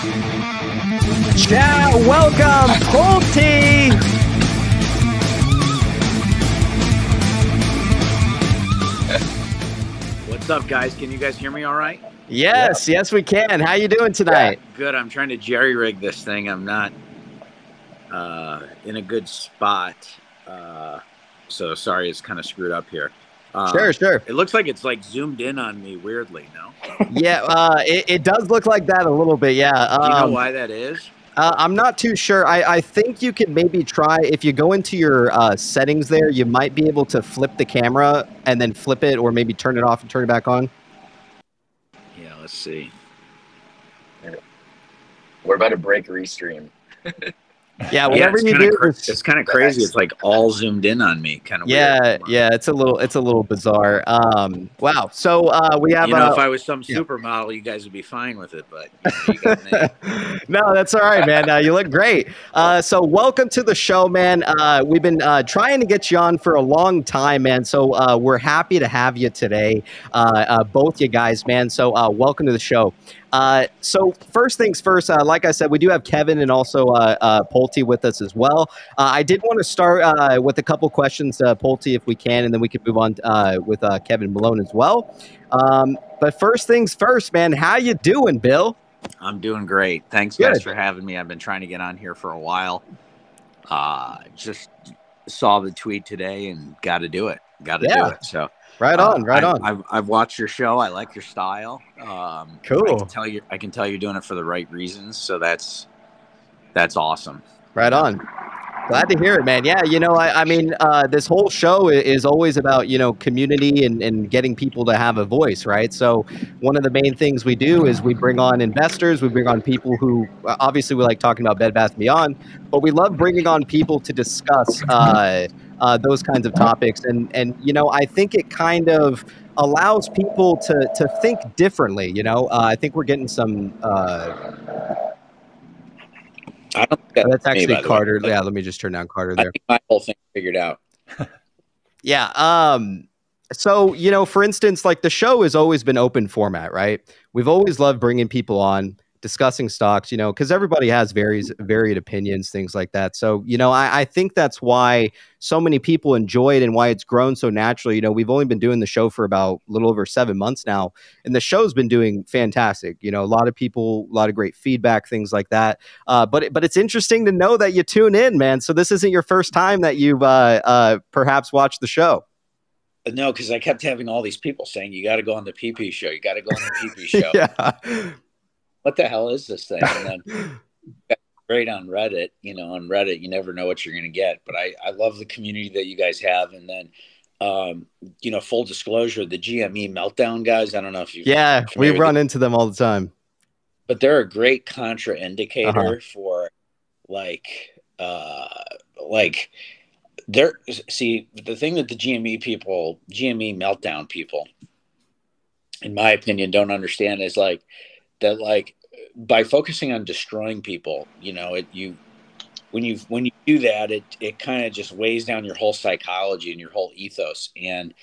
Chat, welcome, Pulte. What's up, guys? Can you guys hear me all right? Yes, yes, we can. How you doing tonight? Good. I'm trying to jerry rig this thing. I'm not uh, in a good spot. Uh, so sorry, it's kind of screwed up here. Uh, Sure, sure. It looks like it's like zoomed in on me weirdly. No, Yeah, uh, it, it does look like that a little bit. Yeah. do you know Um, why that is? Uh, I'm not too sure. I, I think you could maybe try if you go into your uh, settings there, you might be able to flip the camera and then flip it, or maybe turn it off and turn it back on. Yeah, let's see. We're about to break restream. Yeah, Yeah, whatever it's you do. it's kind of crazy. It's like all zoomed in on me. Kind of. yeah, yeah, it's a little, it's a little bizarre. Um, wow. So uh, we have. You know, uh, if I was some yeah. supermodel, you guys would be fine with it. But you, know, you no, that's all right, man. Uh, you look great. Uh, so, welcome to the show, man. Uh, we've been uh, trying to get you on for a long time, man. So, uh, we're happy to have you today, uh, uh, both you guys, man. So, uh, welcome to the show. Uh, so, first things first, uh, like I said, we do have Kevin and also uh, uh, Pulte with us as well. Uh, I did want to start uh, with a couple questions, uh, Pulte, if we can, and then we could move on uh, with uh, Kevin Malone as well. Um, but first things first, man. How you doing, Bill? I'm doing great. Thanks, guys, for having me. I've been trying to get on here for a while. Uh, just saw the tweet today and got to do it. Got to do it. So Right uh, on, right I, on. I've, I've watched your show. I like your style. Um, I Cool. can tell you. I can tell you're doing it for the right reasons. So that's that's awesome. Right on. Glad to hear it, man. Yeah, you know, I, I mean, uh, this whole show is always about, you know, community and, and getting people to have a voice, right? So, one of the main things we do is we bring on investors, we bring on people who uh, obviously we like talking about Bed Bath Beyond, but we love bringing on people to discuss uh, uh, those kinds of topics. And, and, you know, I think it kind of allows people to, to think differently, you know? Uh, I think we're getting some. Uh, I don't think that's me, actually by the way. Carter. Yeah, let me just turn down Carter there. my whole thing figured out. Yeah. Um, so, you know, for instance, like the show has always been open format, right? We've always loved bringing people on, discussing stocks, you know, because everybody has various varied opinions, things like that. So, you know, I, I think that's why so many people enjoy it and why it's grown so naturally. You know, we've only been doing the show for about a little over seven months now, and the show's been doing fantastic. You know, a lot of people, a lot of great feedback, things like that. Uh, but but it's interesting to know that you tune in, man. So this isn't your first time that you've uh, uh, perhaps watched the show. No, because I kept having all these people saying you got to go on the PP show. You got to go on the PP show. yeah. What the hell is this thing? And then great on Reddit. You know, on Reddit, you never know what you're going to get. But I, I love the community that you guys have. And then, um, you know, full disclosure, the GME meltdown guys. I don't know if you, Yeah, we run into them all the time. but they're a great contraindicator Uh-huh. for like, uh, like they're see the thing that the GME people, GME meltdown people, in my opinion, don't understand is like that like by focusing on destroying people, you know, it you when you when you do that, it it kind of just weighs down your whole psychology and your whole ethos. And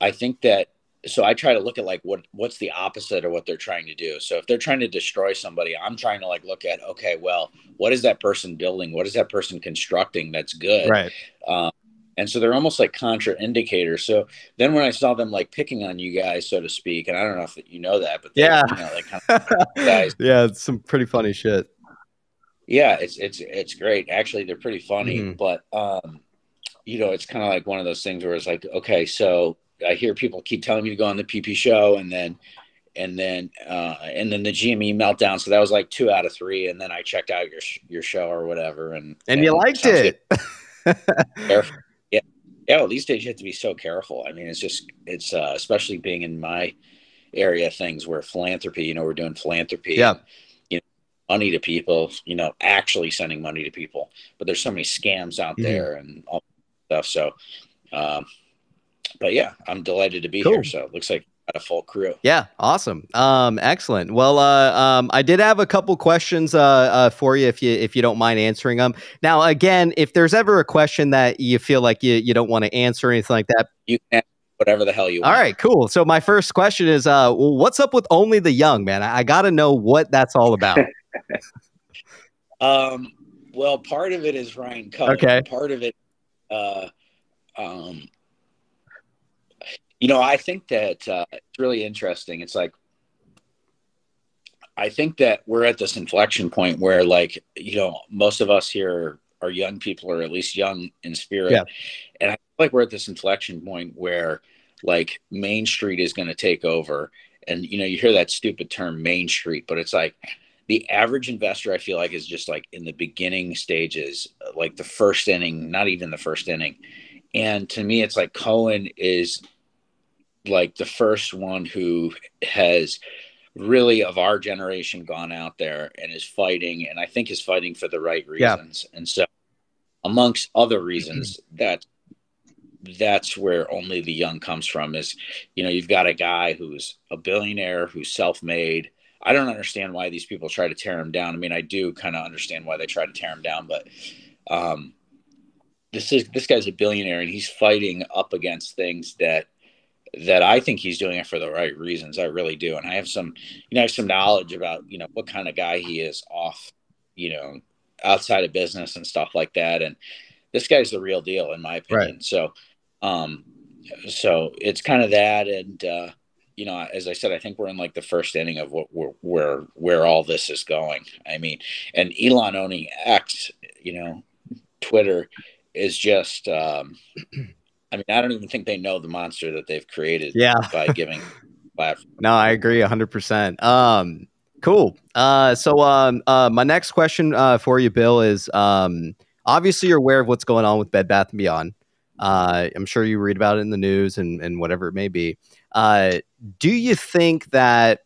I think that so I try to look at like what what's the opposite of what they're trying to do. So if they're trying to destroy somebody, I'm trying to like look at okay, well, what is that person building? What is that person constructing that's good? Right. Um, and so they're almost like contraindicators. So then when I saw them like picking on you guys, so to speak, and I don't know if that you know that, but Yeah. you know, like kind of, Guys. yeah, it's some pretty funny shit. yeah, it's it's it's great. Actually, they're pretty funny, Mhm. but um, you know, it's kind of like one of those things where it's like, okay, so I hear people keep telling me to go on the PP show, and then and then uh, and then the GME meltdown. So that was like two out of three, and then I checked out your sh- your show or whatever, and And you liked it. Yeah. Well, these days you have to be so careful. I mean, it's just it's uh, especially being in my area of things where philanthropy. You know, we're doing philanthropy. Yeah. and, you know, money to people. You know, actually sending money to people. But there's so many scams out Mhm. there and all that stuff. So, um, but yeah, I'm delighted to be Cool. here. So it looks like got a full crew. Yeah, awesome. Um, excellent. Well, uh, um, I did have a couple questions uh, uh, for you if you if you don't mind answering them. Now, again, if there's ever a question that you feel like you, you don't want to answer or anything like that, You can whatever the hell you all want. right, cool. So my first question is, uh, what's up with only the young man? I, I got to know what that's all about. Um, well, part of it is Ryan Cohen. Okay. Part of it, uh, um, you know, I think that uh, it's really interesting. It's like, I think that we're at this inflection point where, like, you know, most of us here are young people, or at least young in spirit. Yeah. And I feel like we're at this inflection point where, like, Main Street is going to take over. And, you know, you hear that stupid term, Main Street, but it's like, the average investor i feel like is just like in the beginning stages like the first inning not even the first inning and to me it's like cohen is like the first one who has really of our generation gone out there and is fighting and i think is fighting for the right Yeah. reasons and so amongst other reasons that that's where only the young comes from is you know you've got a guy who's a billionaire who's self-made I don't understand why these people try to tear him down. I mean, I do kind of understand why they try to tear him down, but um, this is this guy's a billionaire and he's fighting up against things that that I think he's doing it for the right reasons. I really do, and I have some you know I have some knowledge about you know what kind of guy he is off you know outside of business and stuff like that. And this guy's the real deal in my opinion. So, um, so it's kind of that and. uh you know, as I said, I think we're in like the first inning of what we're, where where all this is going. I mean, and Elon owning X, you know, Twitter is just. Um, I mean, I don't even think they know the monster that they've created. Yeah. by giving platform. No, I agree 100%. Um, cool. Uh, so um, uh, my next question uh, for you, Bill, is um, obviously you're aware of what's going on with Bed Bath & Beyond. Uh, I'm sure you read about it in the news and, and whatever it may be. Uh, do you think that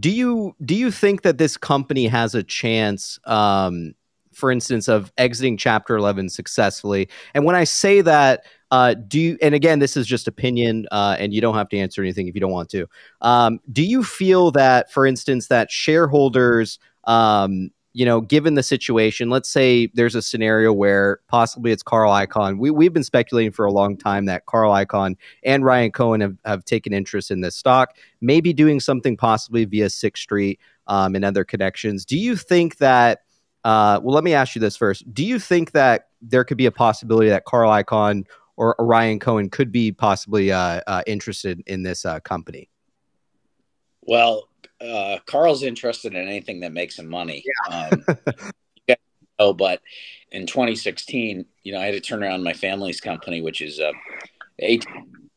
do you do you think that this company has a chance um, for instance of exiting chapter 11 successfully and when i say that uh, do you and again this is just opinion uh, and you don't have to answer anything if you don't want to um, do you feel that for instance that shareholders um, you know, given the situation, let's say there's a scenario where possibly it's Carl Icahn. We, we've been speculating for a long time that Carl Icahn and Ryan Cohen have, have taken interest in this stock, maybe doing something possibly via Sixth Street um, and other connections. Do you think that, uh, well, let me ask you this first. Do you think that there could be a possibility that Carl Icahn or Ryan Cohen could be possibly uh, uh, interested in this uh, company? Well, uh, Carl's interested in anything that makes him money. Yeah. um, you know, but in 2016, you know, I had to turn around my family's company, which is a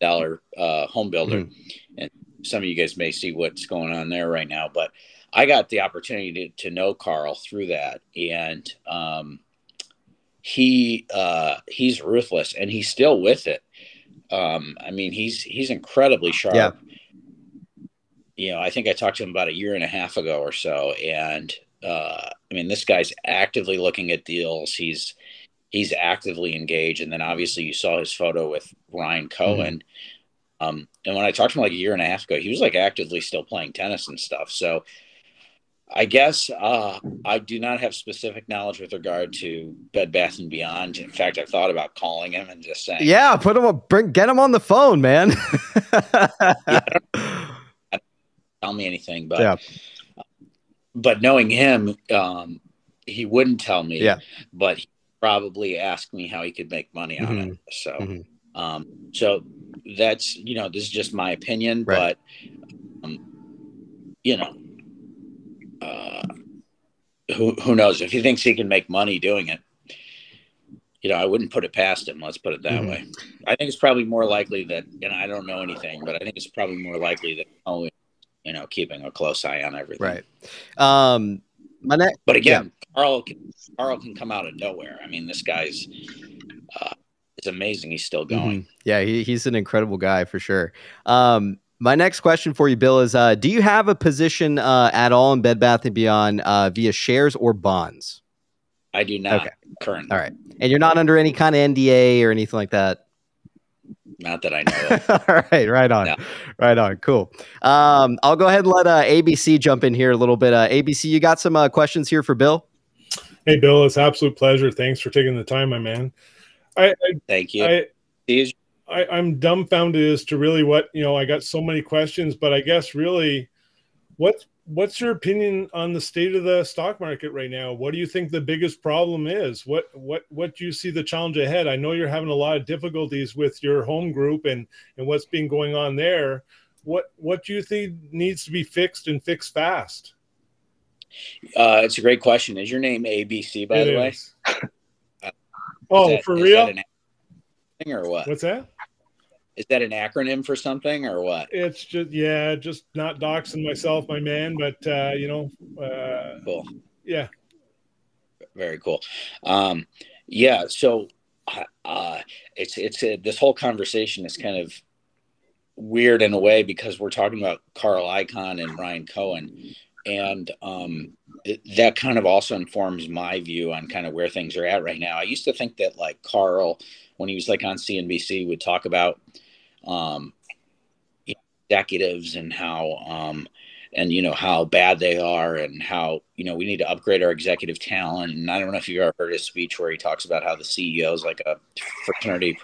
uh, home builder, mm. and some of you guys may see what's going on there right now. But I got the opportunity to, to know Carl through that, and um, he uh, he's ruthless, and he's still with it. Um, I mean, he's he's incredibly sharp. Yeah you know, I think I talked to him about a year and a half ago or so, and uh, I mean, this guy's actively looking at deals. He's he's actively engaged, and then obviously you saw his photo with Ryan Cohen. Mm-hmm. Um, and when I talked to him like a year and a half ago, he was like actively still playing tennis and stuff. So I guess uh, I do not have specific knowledge with regard to Bed Bath and Beyond. In fact, I thought about calling him and just saying, "Yeah, put him, up, bring, get him on the phone, man." yeah, tell me anything, but yeah. but knowing him, um, he wouldn't tell me. Yeah. But he probably asked me how he could make money on mm-hmm. it. So, mm-hmm. um, so that's you know this is just my opinion, right. but um, you know, uh, who who knows if he thinks he can make money doing it. You know, I wouldn't put it past him. Let's put it that mm-hmm. way. I think it's probably more likely that, and I don't know anything, but I think it's probably more likely that oh, you know, keeping a close eye on everything. Right. Um, my next, but again, yeah. Carl can, Carl can come out of nowhere. I mean, this guy's uh, it's amazing. He's still going. Mm-hmm. Yeah, he, he's an incredible guy for sure. Um, my next question for you, Bill, is: uh, Do you have a position uh, at all in Bed Bath and Beyond uh, via shares or bonds? I do not okay. currently. All right, and you're not under any kind of NDA or anything like that. Not that I know. All right, right on, no. right on. Cool. Um, I'll go ahead and let uh, ABC jump in here a little bit. Uh, ABC, you got some uh, questions here for Bill? Hey, Bill, it's absolute pleasure. Thanks for taking the time, my man. I, I thank you. I, I, I'm dumbfounded as to really what you know. I got so many questions, but I guess really, what's what's your opinion on the state of the stock market right now? What do you think the biggest problem is? What what what do you see the challenge ahead? I know you're having a lot of difficulties with your home group and and what's been going on there. What what do you think needs to be fixed and fixed fast? Uh, it's a great question. Is your name ABC by It the way? is. oh, that- for real? thing or what? What's that? Is that an acronym for something or what? It's just yeah, just not doxing myself, my man, but uh, you know, uh, Cool. yeah. Very cool. Um, yeah. So, uh, it's it's a, this whole conversation is kind of weird in a way because we're talking about Carl Icahn and Ryan Cohen, and um, th- that kind of also informs my view on kind of where things are at right now. I used to think that like Carl, when he was like on CNBC, would talk about um, executives and how um, and you know how bad they are and how you know we need to upgrade our executive talent. And i don't know if you've ever heard his speech where he talks about how the ceo is like a fraternity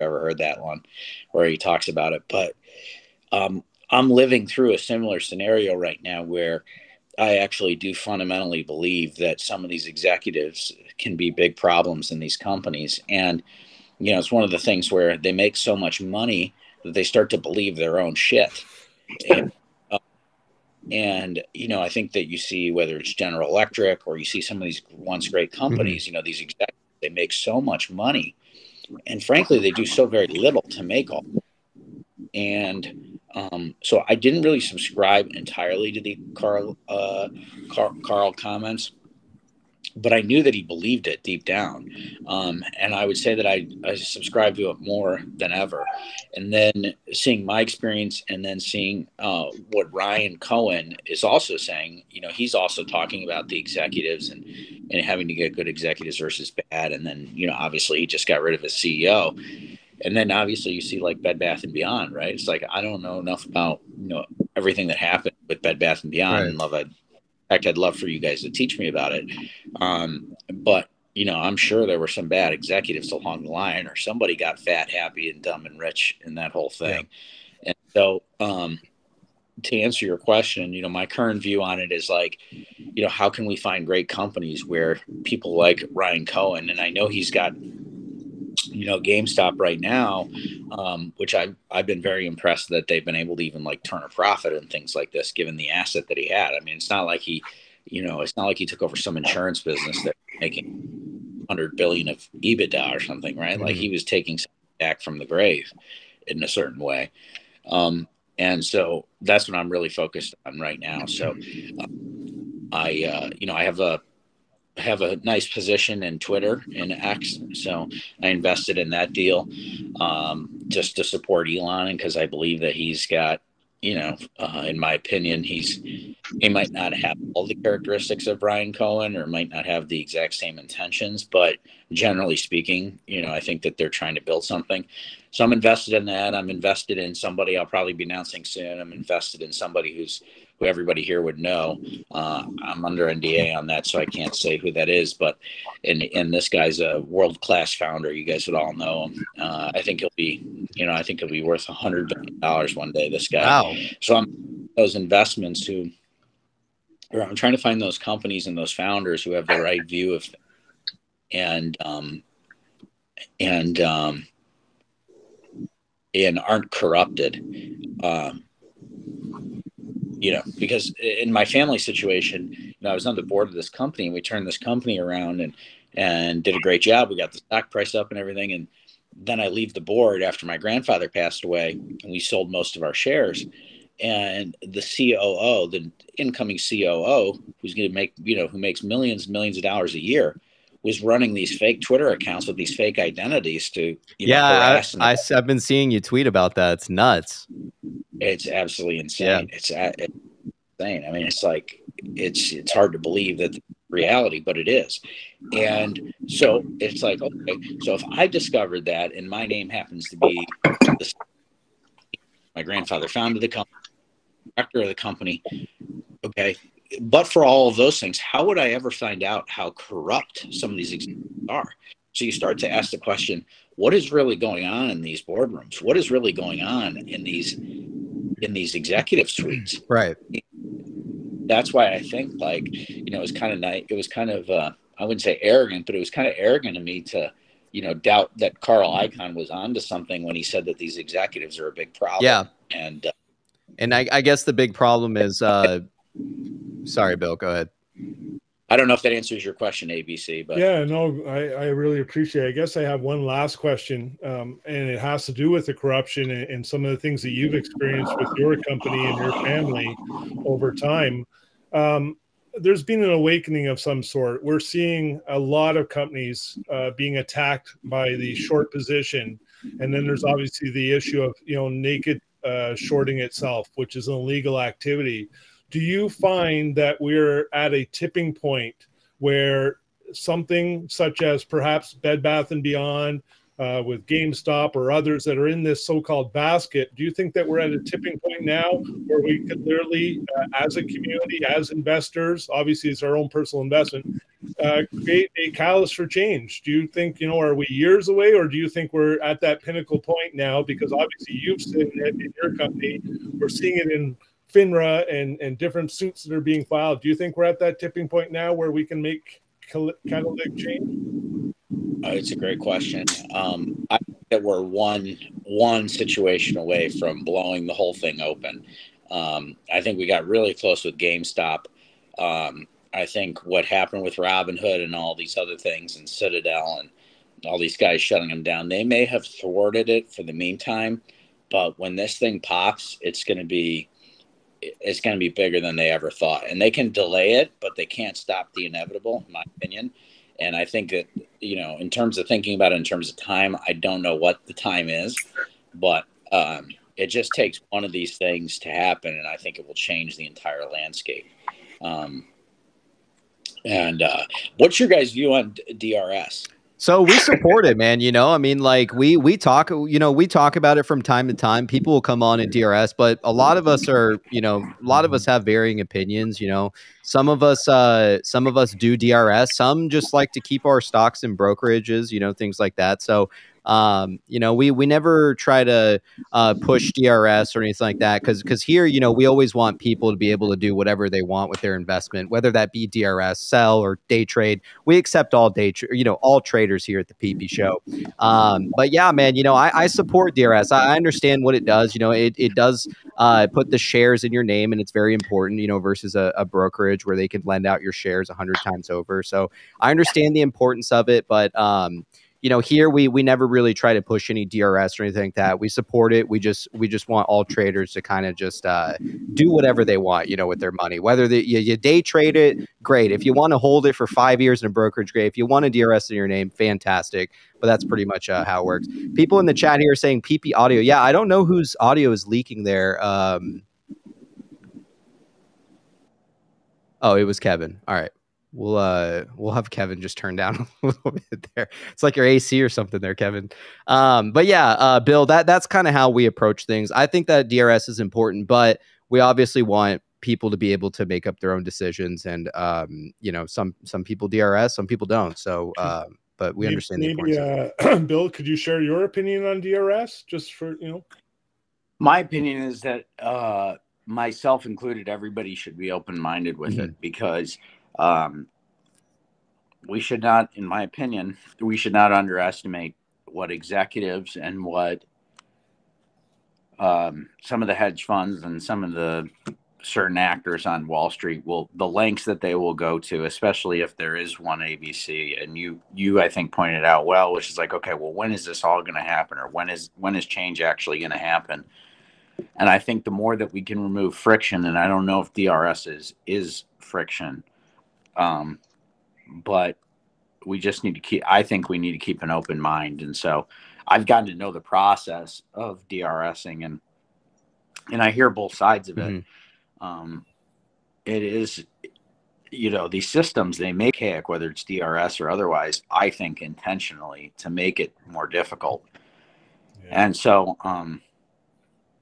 ever heard that one where he talks about it. But um, i'm living through a similar scenario right now where i actually do fundamentally believe that some of these executives can be big problems in these companies. And you know it's one of the things where they make so much money that they start to believe their own shit. And and you know, I think that you see whether it's General Electric or you see some of these once great companies, you know, these executives, they make so much money, and frankly, they do so very little to make all. And um, so I didn't really subscribe entirely to the Carl uh, Carl, Carl comments, but I knew that he believed it deep down, um, and I would say that I, I subscribe to it more than ever. And then seeing my experience, and then seeing uh, what Ryan Cohen is also saying, you know, he's also talking about the executives and and having to get good executives versus bad. And then you know, obviously, he just got rid of his CEO. And then obviously you see like Bed Bath and Beyond, right? It's like I don't know enough about you know everything that happened with Bed Bath and Beyond, Right. and love fact, I'd love for you guys to teach me about it. Um, but you know, I'm sure there were some bad executives along the line, or somebody got fat, happy, and dumb and rich in that whole thing. And so, um, to answer your question, you know, my current view on it is like, you know, how can we find great companies where people like Ryan Cohen, and I know he's got, you know, GameStop right now, um, which I've I've been very impressed that they've been able to even like turn a profit and things like this, given the asset that he had. I mean, it's not like he, you know, it's not like he took over some insurance business that making hundred billion of EBITDA or something, right? Like he was taking something back from the grave in a certain way. Um, and so that's what I'm really focused on right now. So uh, I, uh, you know, I have a have a nice position in Twitter and X, so I invested in that deal um, just to support Elon, and because I believe that he's got, you know, uh, in my opinion, he's he might not have all the characteristics of Ryan Cohen, or might not have the exact same intentions, but generally speaking, you know, I think that they're trying to build something. So I'm invested in that. I'm invested in somebody I'll probably be announcing soon. I'm invested in somebody who's who everybody here would know. Uh, I'm under NDA on that, so I can't say who that is. But and and this guy's a world class founder. You guys would all know him. Uh, I think he'll be, you know, I think he'll be worth a hundred billion dollars one day. This guy. Wow. So I'm those investments who, or I'm trying to find those companies and those founders who have the right view of, and um, and um, and aren't corrupted. Um, you know, because in my family situation, you know, I was on the board of this company and we turned this company around and and did a great job. We got the stock price up and everything. And then I leave the board after my grandfather passed away and we sold most of our shares. And the COO, the incoming COO, who's going to make, you know, who makes millions millions of dollars a year, was running these fake Twitter accounts with these fake identities to, you know, yeah, harass and I, I, have been seeing you tweet about that. It's nuts. it's absolutely insane. It's, uh, it's insane. I mean, it's like it's it's hard to believe that reality, but it is. And so it's like, okay, so if I discovered that, and my name happens to be the, my grandfather founded the company, director of the company, okay. But for all of those things, how would I ever find out how corrupt some of these executives are? So you start to ask the question, what is really going on in these boardrooms? What is really going on in these in these executive suites? Right. that's why I think like you know it was kind of nice. It was kind of uh, I wouldn't say arrogant, but it was kind of arrogant of me to you know doubt that Carl Icahn was onto something when he said that these executives are a big problem. Yeah, and uh, and I, I guess the big problem is. Uh, sorry, Bill. Go ahead. I don't know if that answers your question, ABC, but yeah, no, I, I really appreciate. It. I guess I have one last question, um, and it has to do with the corruption and, and, some of the things that you've experienced with your company and your family over time. Um, there's been an awakening of some sort. We're seeing a lot of companies uh, being attacked by the short position, and then there's obviously the issue of you know naked uh, shorting itself, which is an illegal activity do you find that we're at a tipping point where something such as perhaps Bed Bath and Beyond, uh, with GameStop or others that are in this so-called basket, do you think that we're at a tipping point now where we could literally, uh, as a community, as investors, obviously it's our own personal investment, uh, create a catalyst for change? Do you think, you know, are we years away, or do you think we're at that pinnacle point now? Because obviously you've seen it in your company, we're seeing it in FINRA and, and different suits that are being filed. Do you think we're at that tipping point now where we can make catalytic change? Uh, it's a great question. Um, I think that we're one one situation away from blowing the whole thing open. Um, I think we got really close with GameStop. Um, I think what happened with Robinhood and all these other things and Citadel and all these guys shutting them down, they may have thwarted it for the meantime. But when this thing pops, it's going to be it's going to be bigger than they ever thought. And they can delay it, but they can't stop the inevitable, in my opinion. And I think that, you know, in terms of thinking about it in terms of time, I don't know what the time is, but um, it just takes one of these things to happen. And I think it will change the entire landscape. Um, and uh, what's your guys' view on DRS? So we support it, man. You know, I mean, like we we talk, you know, we talk about it from time to time. People will come on in DRS, but a lot of us are, you know, a lot of us have varying opinions. You know, some of us, uh, some of us do DRS. Some just like to keep our stocks in brokerages. You know, things like that. So um, you know, we we never try to uh, push DRS or anything like that because because here, you know, we always want people to be able to do whatever they want with their investment, whether that be DRS, sell, or day trade. We accept all day, you know, all traders here at the PP Show. Um, but yeah, man, you know, I, I support DRS. I, I, understand what it does. You know, it it does uh, put the shares in your name, and it's very important. You know, versus a, a brokerage where they can lend out your shares a hundred times over. So I understand the importance of it, but um, you know, here we we never really try to push any DRS or anything like that. We support it. We just we just want all traders to kind of just uh, do whatever they want, you know, with their money. Whether the, you, you day trade it, great. If you want to hold it for five years in a brokerage, great. If you want a DRS in your name, fantastic. But that's pretty much uh, how it works. People in the chat here saying PP audio. Yeah, I don't know whose audio is leaking there. Um, oh, it was Kevin. All right we'll uh we'll have Kevin just turn down a little bit there. It's like your AC or something there, Kevin. Um, but yeah, uh, Bill, that that's kind of how we approach things. I think that DRS is important, but we obviously want people to be able to make up their own decisions, and um, you know, some some people DRS, some people don't. So, uh, but we maybe, understand maybe, uh, Bill, could you share your opinion on DRS, just for you know? My opinion is that uh, myself included, everybody should be open minded with mm-hmm. it because um, we should not, in my opinion, we should not underestimate what executives and what um, some of the hedge funds and some of the certain actors on Wall Street will the lengths that they will go to, especially if there is one ABC. And you you I think pointed out well, which is like, okay, well, when is this all going to happen, or when is when is change actually going to happen? And I think the more that we can remove friction, and I don't know if DRS is is friction, um, but we just need to keep, I think we need to keep an open mind. And so I've gotten to know the process of DRSing and, and I hear both sides of it. Mm-hmm. Um, it is, you know, these systems, they make HIC, whether it's DRS or otherwise, I think intentionally to make it more difficult. Yeah. And so, um,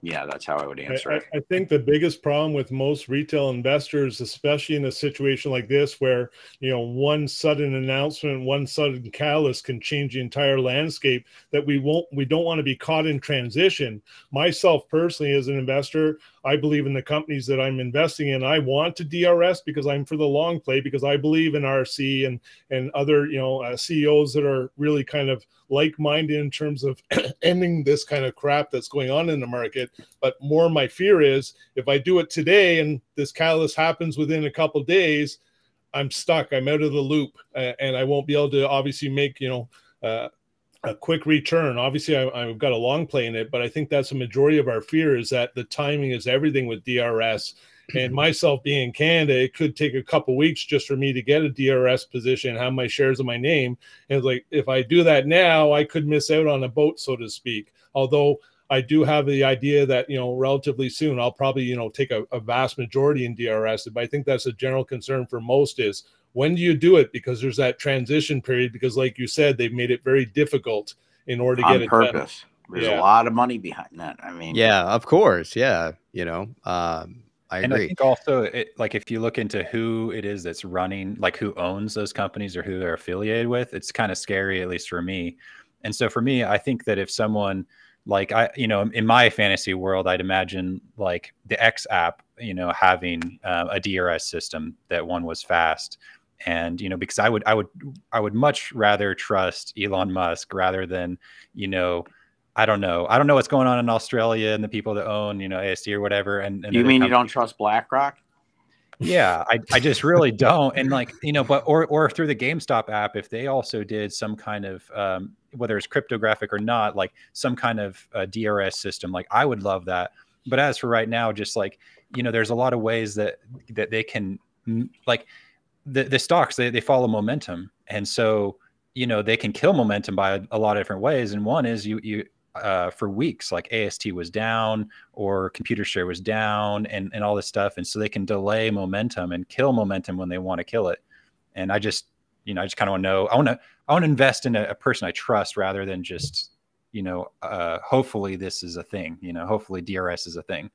Yeah, that's how I would answer I, it. I think the biggest problem with most retail investors, especially in a situation like this, where you know one sudden announcement, one sudden catalyst can change the entire landscape, that we won't, we don't want to be caught in transition. Myself personally, as an investor, I believe in the companies that I'm investing in. I want to DRS because I'm for the long play because I believe in RC and and other you know uh, CEOs that are really kind of like-minded in terms of ending this kind of crap that's going on in the market. But more my fear is if I do it today and this catalyst happens within a couple days, I'm stuck. I'm out of the loop, uh, and I won't be able to obviously make you know. Uh, a quick return. Obviously, I, I've got a long play in it, but I think that's a majority of our fear is that the timing is everything with DRS. And mm-hmm. myself being in Canada, it could take a couple weeks just for me to get a DRS position, have my shares in my name. And like if I do that now, I could miss out on a boat, so to speak. Although I do have the idea that you know relatively soon I'll probably you know take a, a vast majority in DRS. But I think that's a general concern for most is when do you do it because there's that transition period because like you said they've made it very difficult in order to On get it done. purpose. There's Yeah. a lot of money behind that. I mean, Yeah, of course. Yeah, you know, um, I and I agree. think also, it, like if you look into who it is that's running, like who owns those companies or who they're affiliated with, it's kind of scary, at least for me. And so for me, I think that if someone like I, you know, in my fantasy world, I'd imagine like the X app, you know, having uh, a DRS system that one was fast, and you know, because I would, I would, I would much rather trust Elon Musk rather than, you know. I don't know. I don't know what's going on in Australia and the people that own, you know, AST or whatever. And, and you mean you don't trust BlackRock? Yeah, I, I just really don't. And like, you know, but or or through the GameStop app, if they also did some kind of um, whether it's cryptographic or not, like some kind of uh, DRS system, like I would love that. But as for right now, just like you know, there's a lot of ways that that they can like the the stocks they they follow momentum, and so you know they can kill momentum by a, lot of different ways. And one is you you uh, for weeks, like AST was down or Computershare was down and, and all this stuff. And so they can delay momentum and kill momentum when they want to kill it. And I just, you know, I just kind of want to know, I want to, I want to invest in a, a person I trust rather than just, you know, uh, hopefully this is a thing, you know, hopefully DRS is a thing.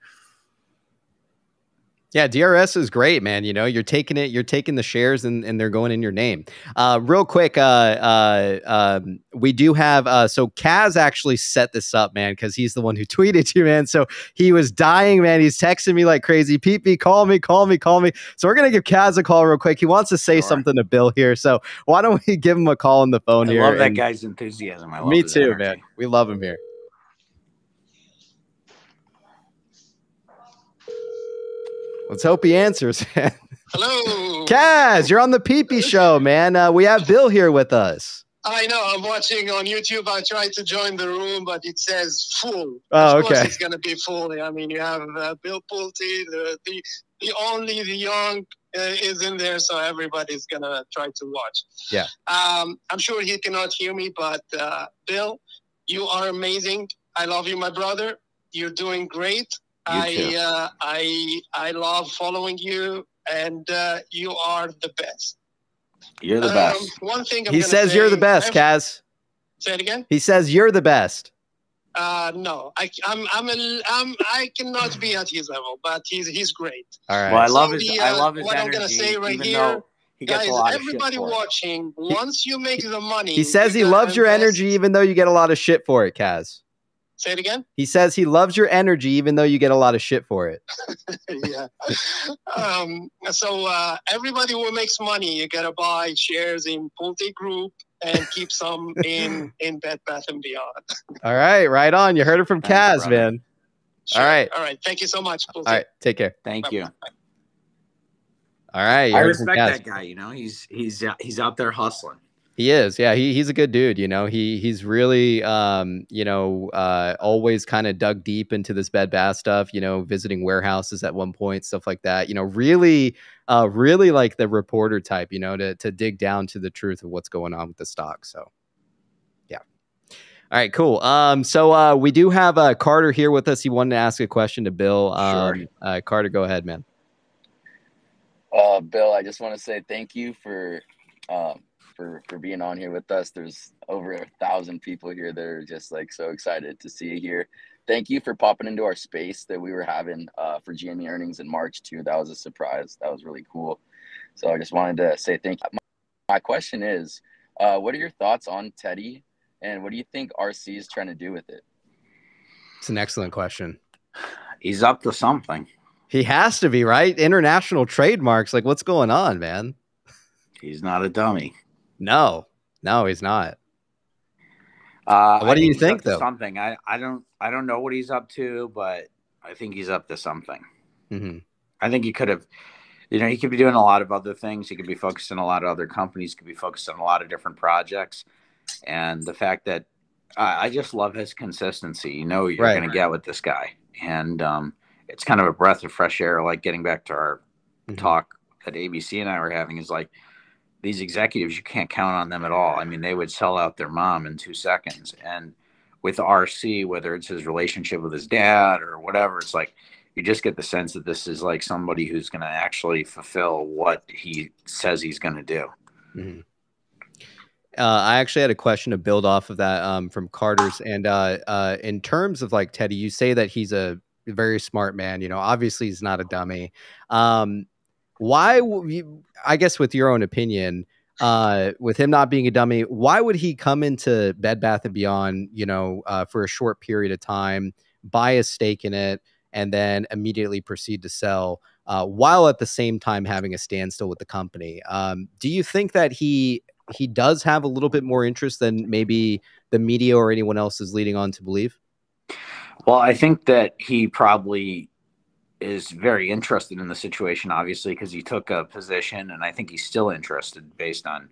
Yeah, DRS is great, man. You know, you're taking it, you're taking the shares, and, and they're going in your name. Uh, real quick, uh, uh, um, we do have uh, so Kaz actually set this up, man, because he's the one who tweeted to you, man. So he was dying, man. He's texting me like crazy. Pete, call me, call me, call me. So we're gonna give Kaz a call real quick. He wants to say Sure. something to Bill here. So why don't we give him a call on the phone I here? love that guy's enthusiasm. I love Me too, energy. man. We love him here. Let's hope he answers. Hello. Kaz, you're on the PP Show, man. Uh, we have Bill here with us. I know. I'm watching on YouTube. I tried to join the room, but it says full. Oh, of course okay. it's gonna be full. I mean, you have uh, Bill Pulte, the, the the only the young uh, is in there, so everybody's gonna try to watch. Yeah. Um, I'm sure he cannot hear me, but uh, Bill, you are amazing. I love you, my brother. You're doing great. You I uh, I I love following you, and uh, you are the best. You're the Um, best. one thing I'm He gonna says you're the best, I've- Kaz. Say it again. He says you're the best. Uh, no, I, I'm, I'm, a, I'm, I cannot be at his level, but he's, he's great. All right. Well, I So love his. the, I uh, love his what I'm energy. gonna say right even here, though he gets Guys, a lot everybody of shit for it. watching, once you make the money, he says he loves your invest- energy even though you get a lot of shit for it, Kaz. Say it again. He says he loves your energy even though you get a lot of shit for it. yeah. Um, so uh, everybody who makes money, you gotta buy shares in Pulte Group and keep some in in Bed Bath and Beyond. All right, right on. You heard it from Thanks, Kaz, brother. man. Sure. right. All right. Thank you so much. Pulte. All right, take care. Thank you. All right, you I heard it from respect that guy. You know, he's he's uh, he's out there hustling. He is, yeah. He he's a good dude. You know, he he's really, um, you know, uh, always kind of dug deep into this Bed Bath stuff. You know, visiting warehouses at one point, stuff like that. You know, really, uh, really like the reporter type. You know, to to dig down to the truth of what's going on with the stock. So, yeah. All right, cool. Um, so uh, we do have uh, Carter here with us. He wanted to ask a question to Bill. Um, Sure. uh, Carter, go ahead, man. Uh, Bill, I just want to say thank you for um, for for being on here with us. There's over a thousand people here that are just like so excited to see you here. thank you for popping into our space that we were having uh, for GME earnings in March too. That was a surprise. That was really cool. So I just wanted to say thank you. My, my question is, uh, what are your thoughts on Teddy, and what do you think RC is trying to do with it? It's an excellent question. He's up to something. He has to be right. International trademarks. Like, what's going on, man? He's not a dummy. No, no, he's not. Uh, What I do you think, though? Something. I, I don't I don't know what he's up to, but I think he's up to something. hmm I think he could have, you know, he could be doing a lot of other things. He could be focused on a lot of other companies. Could be focused on a lot of different projects. And the fact that I I just love his consistency. You know, you're Right. going to get with this guy, and um, it's kind of a breath of fresh air. Like getting back to our Mhm. talk that ABC and I were having is like these executives, you can't count on them at all. I mean, they would sell out their mom in two seconds. And with RC, whether it's his relationship with his dad or whatever, it's like you just get the sense that this is like somebody who's going to actually fulfill what he says he's going to do. Mhm. Uh, I actually had a question to build off of that um, from Carter's, and uh, uh, in terms of like Teddy, you say that he's a very smart man. You know, obviously he's not a dummy. Um, why? I guess with your own opinion, uh, with him not being a dummy, why would he come into Bed Bath and Beyond? You know, uh, for a short period of time, buy a stake in it, and then immediately proceed to sell? Uh, while at the same time having a standstill with the company, um, do you think that he he does have a little bit more interest than maybe the media or anyone else is leading on to believe. Well, I think that he probably is very interested in the situation, obviously, because he took a position, and I think he's still interested based on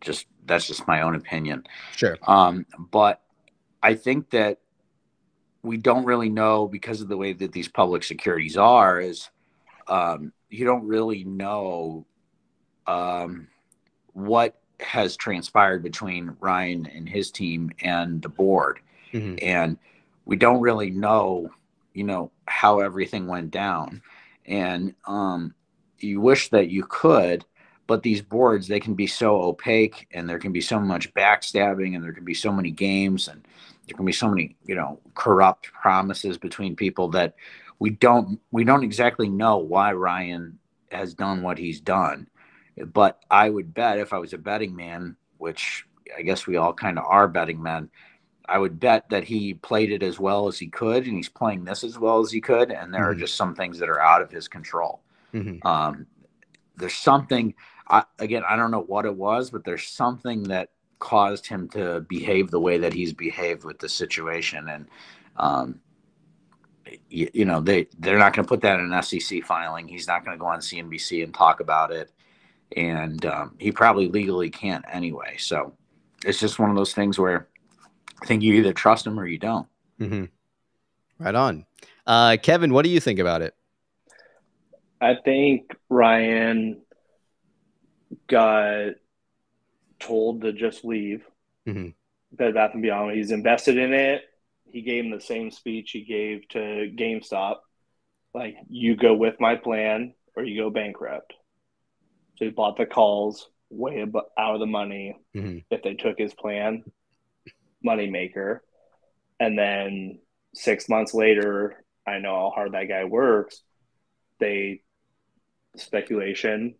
just that's just my own opinion. Sure. Um, but I think that we don't really know because of the way that these public securities are. Is um, you don't really know um, what has transpired between Ryan and his team and the board, Mhm. and we don't really know, you know, how everything went down. And um, you wish that you could, but these boards they can be so opaque, and there can be so much backstabbing, and there can be so many games, and there can be so many, you know, corrupt promises between people that we don't we don't exactly know why Ryan has done what he's done. But I would bet if I was a betting man, which I guess we all kind of are betting men, I would bet that he played it as well as he could, and he's playing this as well as he could. And there are Mhm. just some things that are out of his control. Mhm. Um, there's something, I, again, I don't know what it was, but there's something that caused him to behave the way that he's behaved with the situation. And, um, you, you know, they, they're not going to put that in an SEC filing. He's not going to go on CNBC and talk about it. And um, he probably legally can't anyway. So it's just one of those things where I think you either trust him or you don't. Mhm. Right on. Uh, Kevin, what do you think about it? I think Ryan got told to just leave Mhm. Bed Bath and Beyond. He's invested in it. He gave him the same speech he gave to GameStop, like you go with my plan or you go bankrupt. So he bought the calls way ab- out of the money Mhm. if they took his plan, moneymaker. And then six months later, I know how hard that guy works. They speculation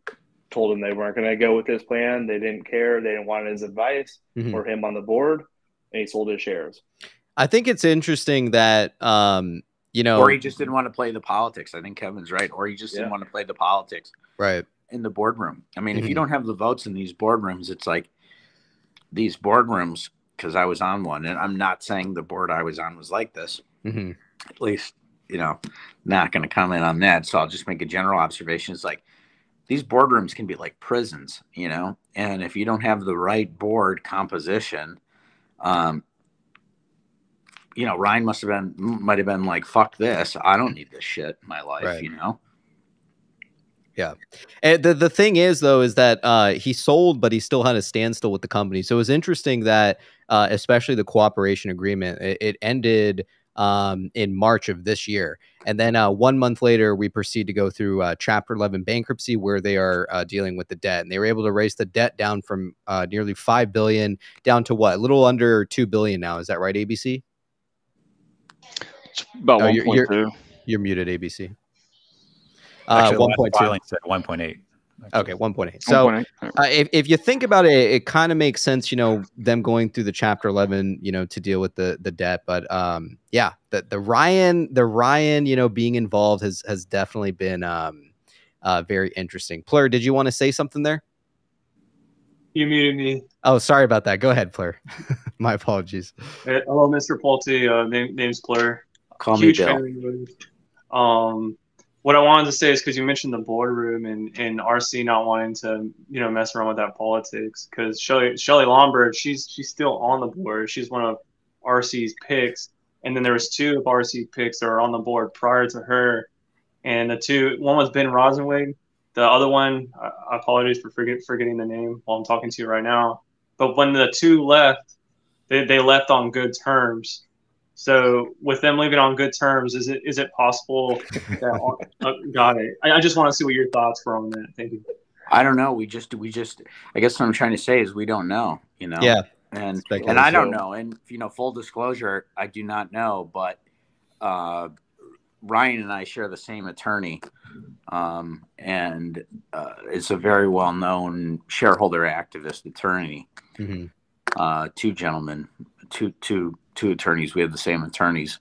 told him they weren't going to go with his plan. They didn't care. They didn't want his advice Mhm. or him on the board, and he sold his shares. I think it's interesting that um, you know, Or he just didn't want to play the politics. I think Kevin's right. Or he just didn't want to play the politics. right. in the boardroom. I mean, if Mhm. you don't have the votes in these boardrooms, it's like these boardrooms, because I was on one, and I'm not saying the board I was on was like this, hmm at least, you know, not going to comment on that. So I'll just make a general observation. It's like these boardrooms can be like prisons, you know, and if you don't have the right board composition, um, you know, Ryan must have been, might have been like, fuck this. I don't need this shit in my life, Right. you know? And the the thing is though is that uh, he sold, but he still had a standstill with the company. So it was interesting that, uh, especially the cooperation agreement, it, it ended um, in March of this year, and then uh, one month later, we proceed to go through uh, Chapter Eleven bankruptcy, where they are uh, dealing with the debt, and they were able to raise the debt down from uh, nearly five billion down to what, a little under two billion now. Is that right, ABC? It's about Oh, you're- you're- 1.2. You're muted, ABC. Uh, Actually, the one last point two. filing said 1.8. Okay, one point eight. So 1.8. Uh, if, if you think about it, it kind of makes sense, you know, them going through the chapter 11, you know, to deal with the, the debt. But um, yeah, the, the Ryan, the Ryan, you know, being involved has, has definitely been um, uh, very interesting. Plur, did you want to say something there? You muted me. Oh, sorry about that. Go ahead, Plur. My apologies. Uh, Hello, Mr. Pulte. Uh, name, name's Blur. Call me Huge Bill. fan of yours. Um, what I wanted to say is because you mentioned the boardroom and, and RC not wanting to, you know, mess around with that politics. Because Shelly Shelly Lombard, she's she's still on the board. She's one of RC's picks, and then there was two of RC picks that were on the board prior to her. And the two, one was Ben Rosenzweig. The other one, I, I apologize for forget, forgetting the name while I'm talking to you right now. But when the two left, they, they left on good terms. So with them leaving on good terms, is it is it possible that uh, got it? I, I just want to see what your thoughts were on that. Thank you. I don't know. We just we just I guess what I'm trying to say is we don't know, you know. Yeah. And and I don't know. And you know, full disclosure, I do not know, but uh Ryan and I share the same attorney. Um, and uh, it's a very well known shareholder activist attorney. Mhm. Uh, two gentlemen, two two two attorneys. We have the same attorneys,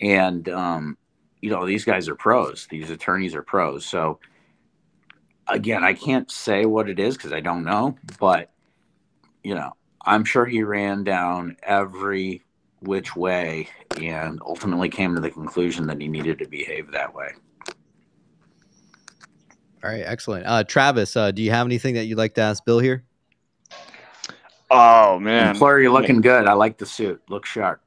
and um, you know these guys are pros. These attorneys are pros. So again, I can't say what it is because I don't know, but you know, I'm sure he ran down every which way and ultimately came to the conclusion that he needed to behave that way. All right, excellent. Uh, Travis, uh, do you have anything that you'd like to ask Bill here? Oh man, Fleur, you're looking good. I like the suit. Look sharp.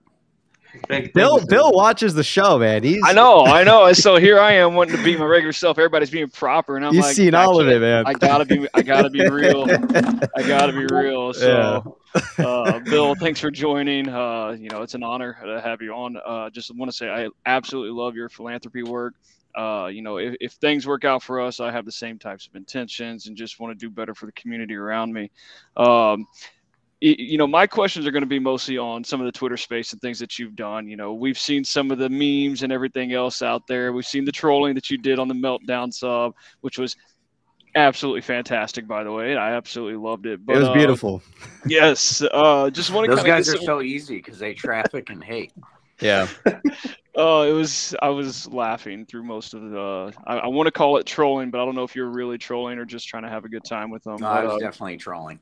Thank, Bill, thank you. Bill watches the show, man. He's I know, I know. So here I am wanting to be my regular self. Everybody's being proper, and I'm You've like, seen all of it, man. I gotta be, I gotta be real. I gotta be real. So, uh, Bill, thanks for joining. Uh, you know, it's an honor to have you on. Uh, just want to say I absolutely love your philanthropy work. Uh, you know, if, if things work out for us, I have the same types of intentions and just want to do better for the community around me. Um, y- you know, my questions are going to be mostly on some of the Twitter space and things that you've done. You know, we've seen some of the memes and everything else out there. We've seen the trolling that you did on the meltdown sub, which was absolutely fantastic, by the way. I absolutely loved it. But, it was uh, beautiful. yes. Uh, just want to Those guys are so easy because they traffic and hate. Yeah. Oh, it was. I was laughing through most of the. I, I want to call it trolling, but I don't know if you're really trolling or just trying to have a good time with them. No, I was uh, definitely trolling.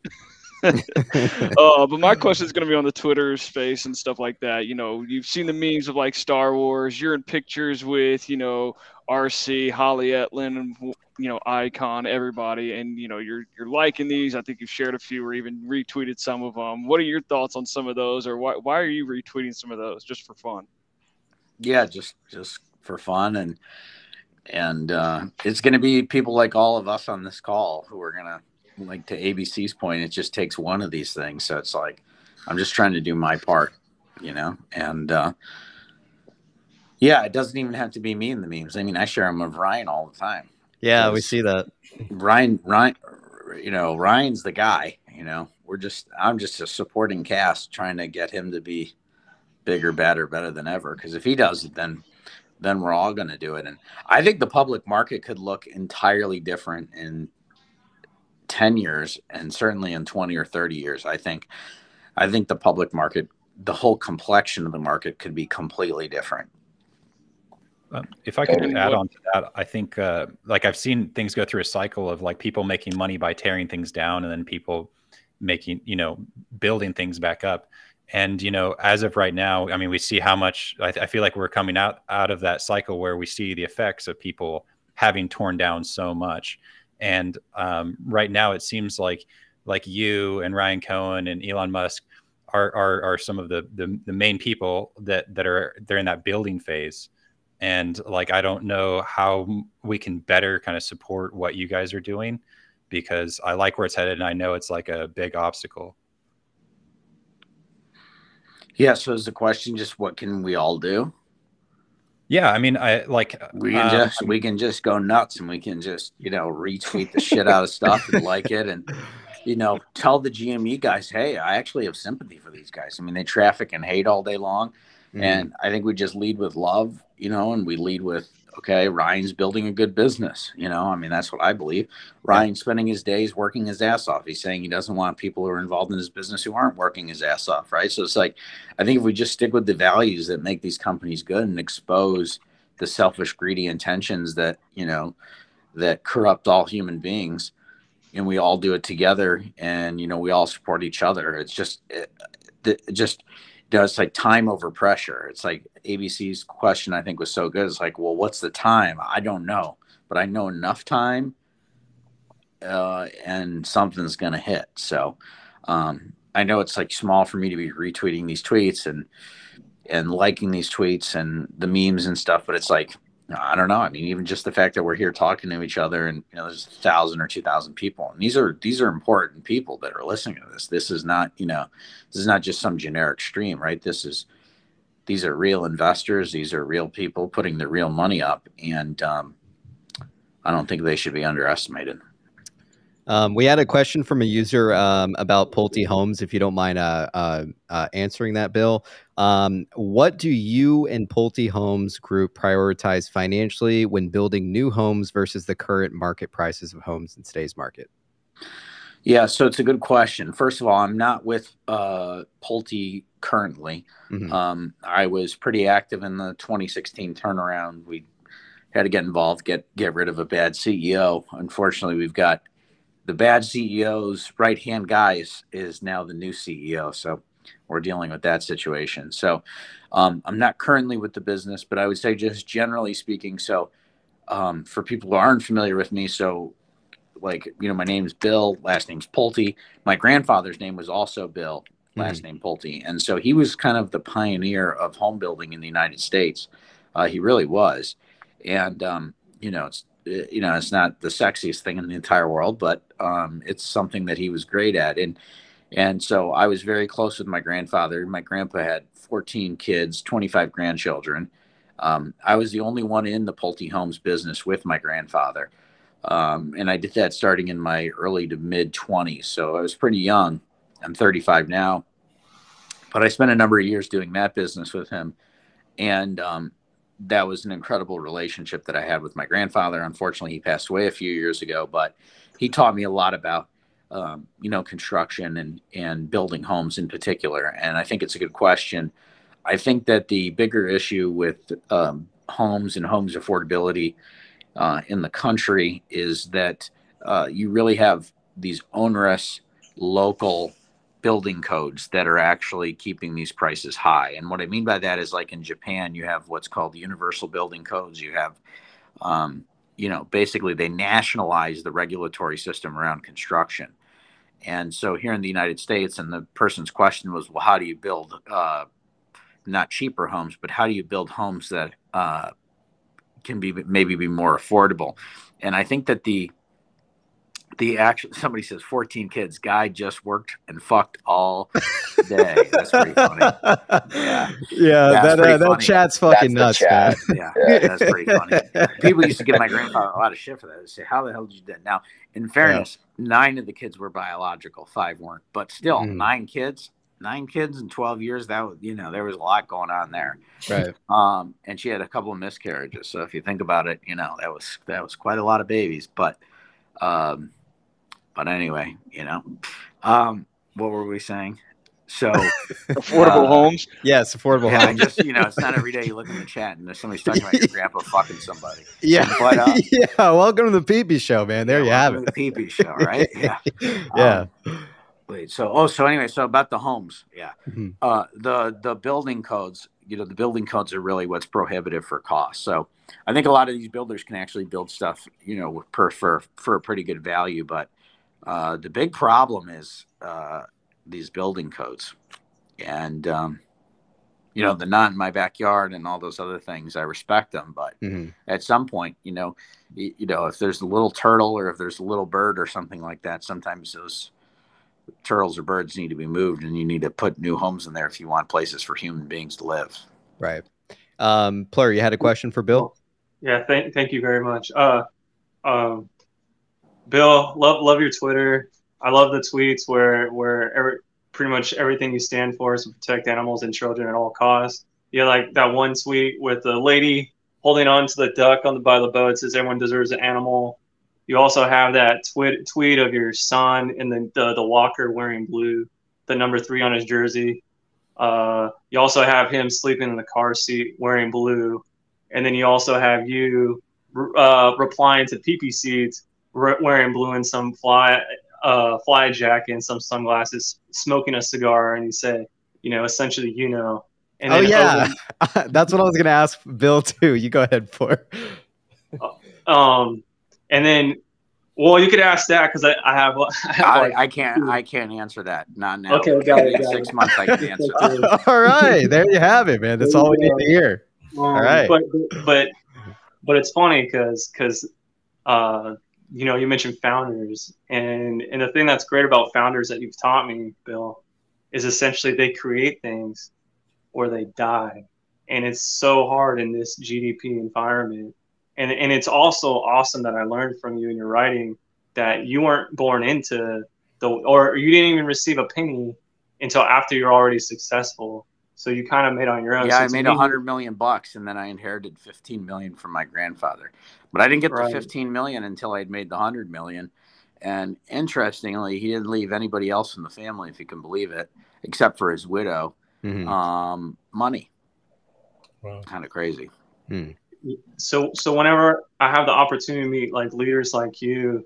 uh, but my question is going to be on the Twitter space and stuff like that. You know, you've seen the memes of like Star Wars. You're in pictures with, you know, RC, Holly Etlin, you know, Icahn, everybody, and you know, you're you're liking these. I think you've shared a few or even retweeted some of them. What are your thoughts on some of those, or why why are you retweeting some of those just for fun? Yeah, just just for fun and and uh, it's going to be people like all of us on this call who are going to like to ABC's point. It just takes one of these things. So it's like I'm just trying to do my part, you know, and uh, yeah, it doesn't even have to be me in the memes. I mean, I share them with Ryan all the time. Yeah, we see that. Ryan, Ryan, you know, Ryan's the guy. You know, we're just I'm just a supporting cast trying to get him to be bigger, better, better than ever. Because if he does it, then then we're all going to do it. And I think the public market could look entirely different in ten years, and certainly in twenty or thirty years. I think I think the public market, the whole complexion of the market, could be completely different. Um, if I could And add on to that, I think uh, like I've seen things go through a cycle of like people making money by tearing things down, and then people making you know building things back up. And you know, as of right now, I mean, we see how much. I, I feel like we're coming out out of that cycle where we see the effects of people having torn down so much. And um, right now, it seems like like you and Ryan Cohen and Elon Musk are are, are some of the, the the main people that that are they're in that building phase and like i don't know how we can better kind of support what you guys are doing because i like where it's headed and i know it's like a big obstacle Yeah. So is the question just what can we all do? Yeah i mean i like We can um, just we can just go nuts and we can just you know retweet the shit out of stuff and like it and you know tell the GME guys, hey, I actually have sympathy for these guys. I mean, they traffic and hate all day long. Mhm. And I think we just lead with love, you know, and we lead with, okay, Ryan's building a good business. You know, I mean, that's what I believe. Ryan's spending his days working his ass off. He's saying he doesn't want people who are involved in his business who aren't working his ass off, right? So it's like, I think if we just stick with the values that make these companies good and expose the selfish, greedy intentions that, you know, that corrupt all human beings, and we all do it together and, you know, we all support each other. It's just, it, it just, you know, it's like time over pressure. It's like ABC's question, I think, was so good. It's like, well, what's the time? I don't know, but I know enough time uh, and something's going to hit. So um, I know it's like small for me to be retweeting these tweets and, and liking these tweets and the memes and stuff, but it's like, I don't know. I mean, even just the fact that we're here talking to each other and you know, there's a thousand or two thousand people, and these are these are important people that are listening to this. This is not, you know, this is not just some generic stream, right? This is these are real investors. These are real people putting their real money up, and um, I don't think they should be underestimated. Um, we had a question from a user um, about Pulte Homes. If you don't mind uh, uh, uh, answering that, Bill, um, what do you and Pulte Homes Group prioritize financially when building new homes versus the current market prices of homes in today's market? Yeah, so it's a good question. First of all, I'm not with uh, Pulte currently. Mhm. Um, I was pretty active in the 2016 turnaround. We had to get involved, get get rid of a bad CEO. Unfortunately, we've got the bad CEO's right hand guy is, is now the new CEO. So we're dealing with that situation. So um, I'm not currently with the business, but I would say just generally speaking. So um, for people who aren't familiar with me, so like you know, my name's Bill, last name's Pulte. My grandfather's name was also Bill, last name Pulte, and so he was kind of the pioneer of home building in the United States. Uh, he really was, and um, you know, it's you know, it's not the sexiest thing in the entire world, but um, it's something that he was great at, and and so I was very close with my grandfather. My grandpa had 14 kids, 25 grandchildren. Um, I was the only one in the Pulte Homes business with my grandfather. Um, and I did that starting in my early to mid 20s. So I was pretty young. I'm 35 now. But I spent a number of years doing that business with him. And um, that was an incredible relationship that I had with my grandfather. Unfortunately, he passed away a few years ago, but he taught me a lot about um, you know, construction and and building homes in particular. And I think it's a good question. I think that the bigger issue with um, homes and homes affordability uh, in the country is that uh, you really have these onerous local building codes that are actually keeping these prices high. And what I mean by that is like in Japan, you have what's called the universal building codes. You have um, you know, basically they nationalize the regulatory system around construction. And so here in the United States, and the person's question was, well, how do you build uh, not cheaper homes, but how do you build homes that uh, can be maybe be more affordable? And I think that the the action somebody says 14 kids guy just worked and fucked all day that's pretty funny yeah, yeah that that's uh, pretty that chat's fucking nuts, chat. man. yeah, that's pretty funny. People used to give my grandfather a lot of shit for that. They say, "How the hell did you do that?" Now, in fairness, nine of the kids were biological, five weren't. But still, Mm. nine kids, nine kids in twelve years. That was, you know, there was a lot going on there. Right. Um, and she had a couple of miscarriages. So if you think about it, you know, that was that was quite a lot of babies. But, um, but anyway, you know, um, what were we saying? So Affordable Uh, homes. Yes, affordable yeah, homes. just you know, it's not every day you look in the chat and there's somebody's talking about your grandpa fucking somebody. Yeah, But, uh, yeah. Welcome to the Peepee Show, man. There Yeah, you have it. the Pee-Pee Show, right? Yeah. yeah. Um, wait. So, oh, so anyway, so about the homes, yeah. Mhm. Uh, the the building codes, you know, the building codes are really what's prohibitive for cost. So, I think a lot of these builders can actually build stuff, you know, per for for a pretty good value. But uh, the big problem is uh, these building codes, and um, you know, the not in my backyard and all those other things. I respect them, but Mhm. at some point, you know, you, you know, if there's a little turtle or if there's a little bird or something like that, sometimes those turtles or birds need to be moved, and you need to put new homes in there if you want places for human beings to live. Right. Um, Plur, you had a question for Bill? Yeah, thank thank you very much. Uh, um, Bill, love love your Twitter. I love the tweets where where every, pretty much everything you stand for is to protect animals and children at all costs. You know, like that one tweet with the lady holding on to the duck on the by the boat. Says everyone deserves an animal. You also have that tweet tweet of your son in the, the the walker wearing blue, the number three on his jersey. Uh, you also have him sleeping in the car seat wearing blue, and then you also have you uh, replying to PP seeds wearing blue and some fly uh, fly jacket and some sunglasses, smoking a cigar, and you say, you know, essentially, you know. And oh yeah, that's what I was gonna ask Bill too. You go ahead for. um, and then, well, you could ask that because I, I have. I, have like, I, I, can't. I can't answer that. Not now. Okay, we got it. In six it. months, I can answer. all right, there you have it, man. That's all we need to hear. Um, all right, but but but it's funny because because uh, you know you mentioned founders and and the thing that's great about founders that you've taught me, Bill, is essentially they create things or they die, and it's so hard in this GDP environment and and it's also awesome that I learned from you in your writing that you weren't born into the or you didn't even receive a penny until after you're already successful. So you kind of made on your own. Yeah, so I made a hundred million bucks, and then I inherited fifteen million from my grandfather. But I didn't get right. the fifteen million until I'd made the hundred million. And interestingly, he didn't leave anybody else in the family, if you can believe it, except for his widow, mm-hmm. um, money. Wow. Kind of crazy. Hmm so so whenever I have the opportunity to meet like leaders like you,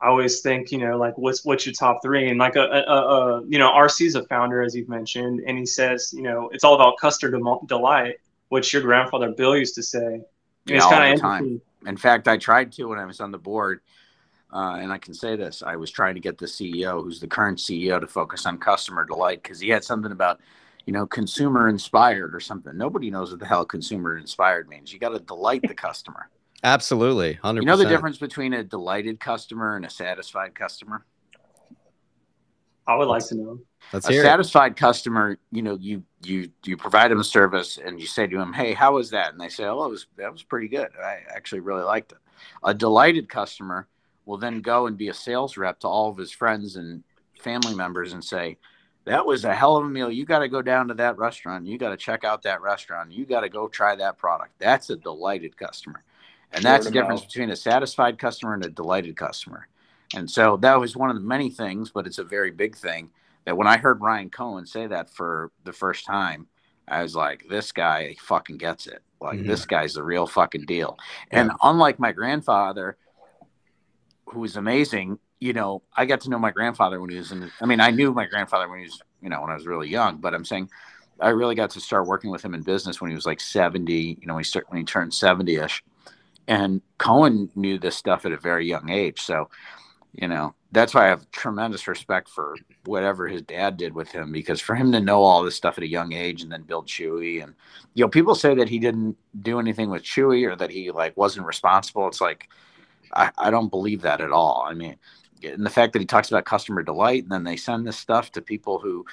I always think you know like what's what's your top three and like a, a, a you know RC's a founder as you've mentioned and he says you know it's all about customer delight, which your grandfather Bill used to say. Yeah, it's all the time. In fact, I tried to when I was on the board. Uh, and I can say this: I was trying to get the CEO, who's the current CEO, to focus on customer delight because he had something about you know, consumer inspired or something. Nobody knows what the hell consumer inspired means. You got to delight the customer. Absolutely, hundred. You know the difference between a delighted customer and a satisfied customer. I would like to know. Let's a hear satisfied it. customer, you know, you you you provide them a service and you say to them, "Hey, how was that?" And they say, "Oh, it was that was pretty good. I actually really liked it." A delighted customer will then go and be a sales rep to all of his friends and family members and say, that was a hell of a meal. You got to go down to that restaurant. You got to check out that restaurant. You got to go try that product. That's a delighted customer. And that's the difference between a satisfied customer and a delighted customer. And so that was one of the many things, but it's a very big thing that when I heard Ryan Cohen say that for the first time, I was like, this guy fucking gets it. Like, mm-hmm. this guy's the real fucking deal. Yeah. And unlike my grandfather, who was amazing, you know, I got to know my grandfather when he was in. I mean, I knew my grandfather when he was, you know, when I was really young. But I'm saying, I really got to start working with him in business when he was like 70. You know, he start, when he turned 70 ish, and Cohen knew this stuff at a very young age. So, you know, that's why I have tremendous respect for whatever his dad did with him because for him to know all this stuff at a young age and then build Chewy and you know people say that he didn't do anything with Chewy or that he like wasn't responsible. It's like I, I don't believe that at all. I mean, and the fact that he talks about customer delight and then they send this stuff to people who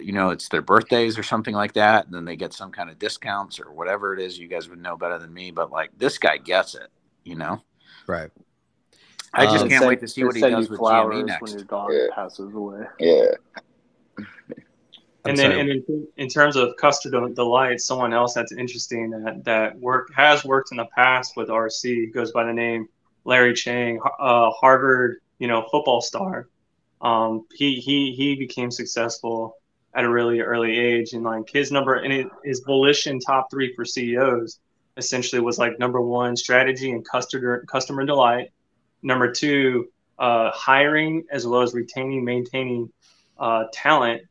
you know it's their birthdays or something like that and then they get some kind of discounts or whatever it is you guys would know better than me but like this guy gets it you know? Right. I just um, can't wait to see what he does with GME next when your dog yeah. passes away. Yeah. And then, and in, in terms of customer delight, someone else that's interesting that that work has worked in the past with RC goes by the name Larry Cheng, uh, Harvard you know, football star. Um, he he he became successful at a really early age, and like his number and his volition top three for CEOs essentially was like number one strategy and customer customer delight, number two uh, hiring as well as retaining maintaining uh, talent,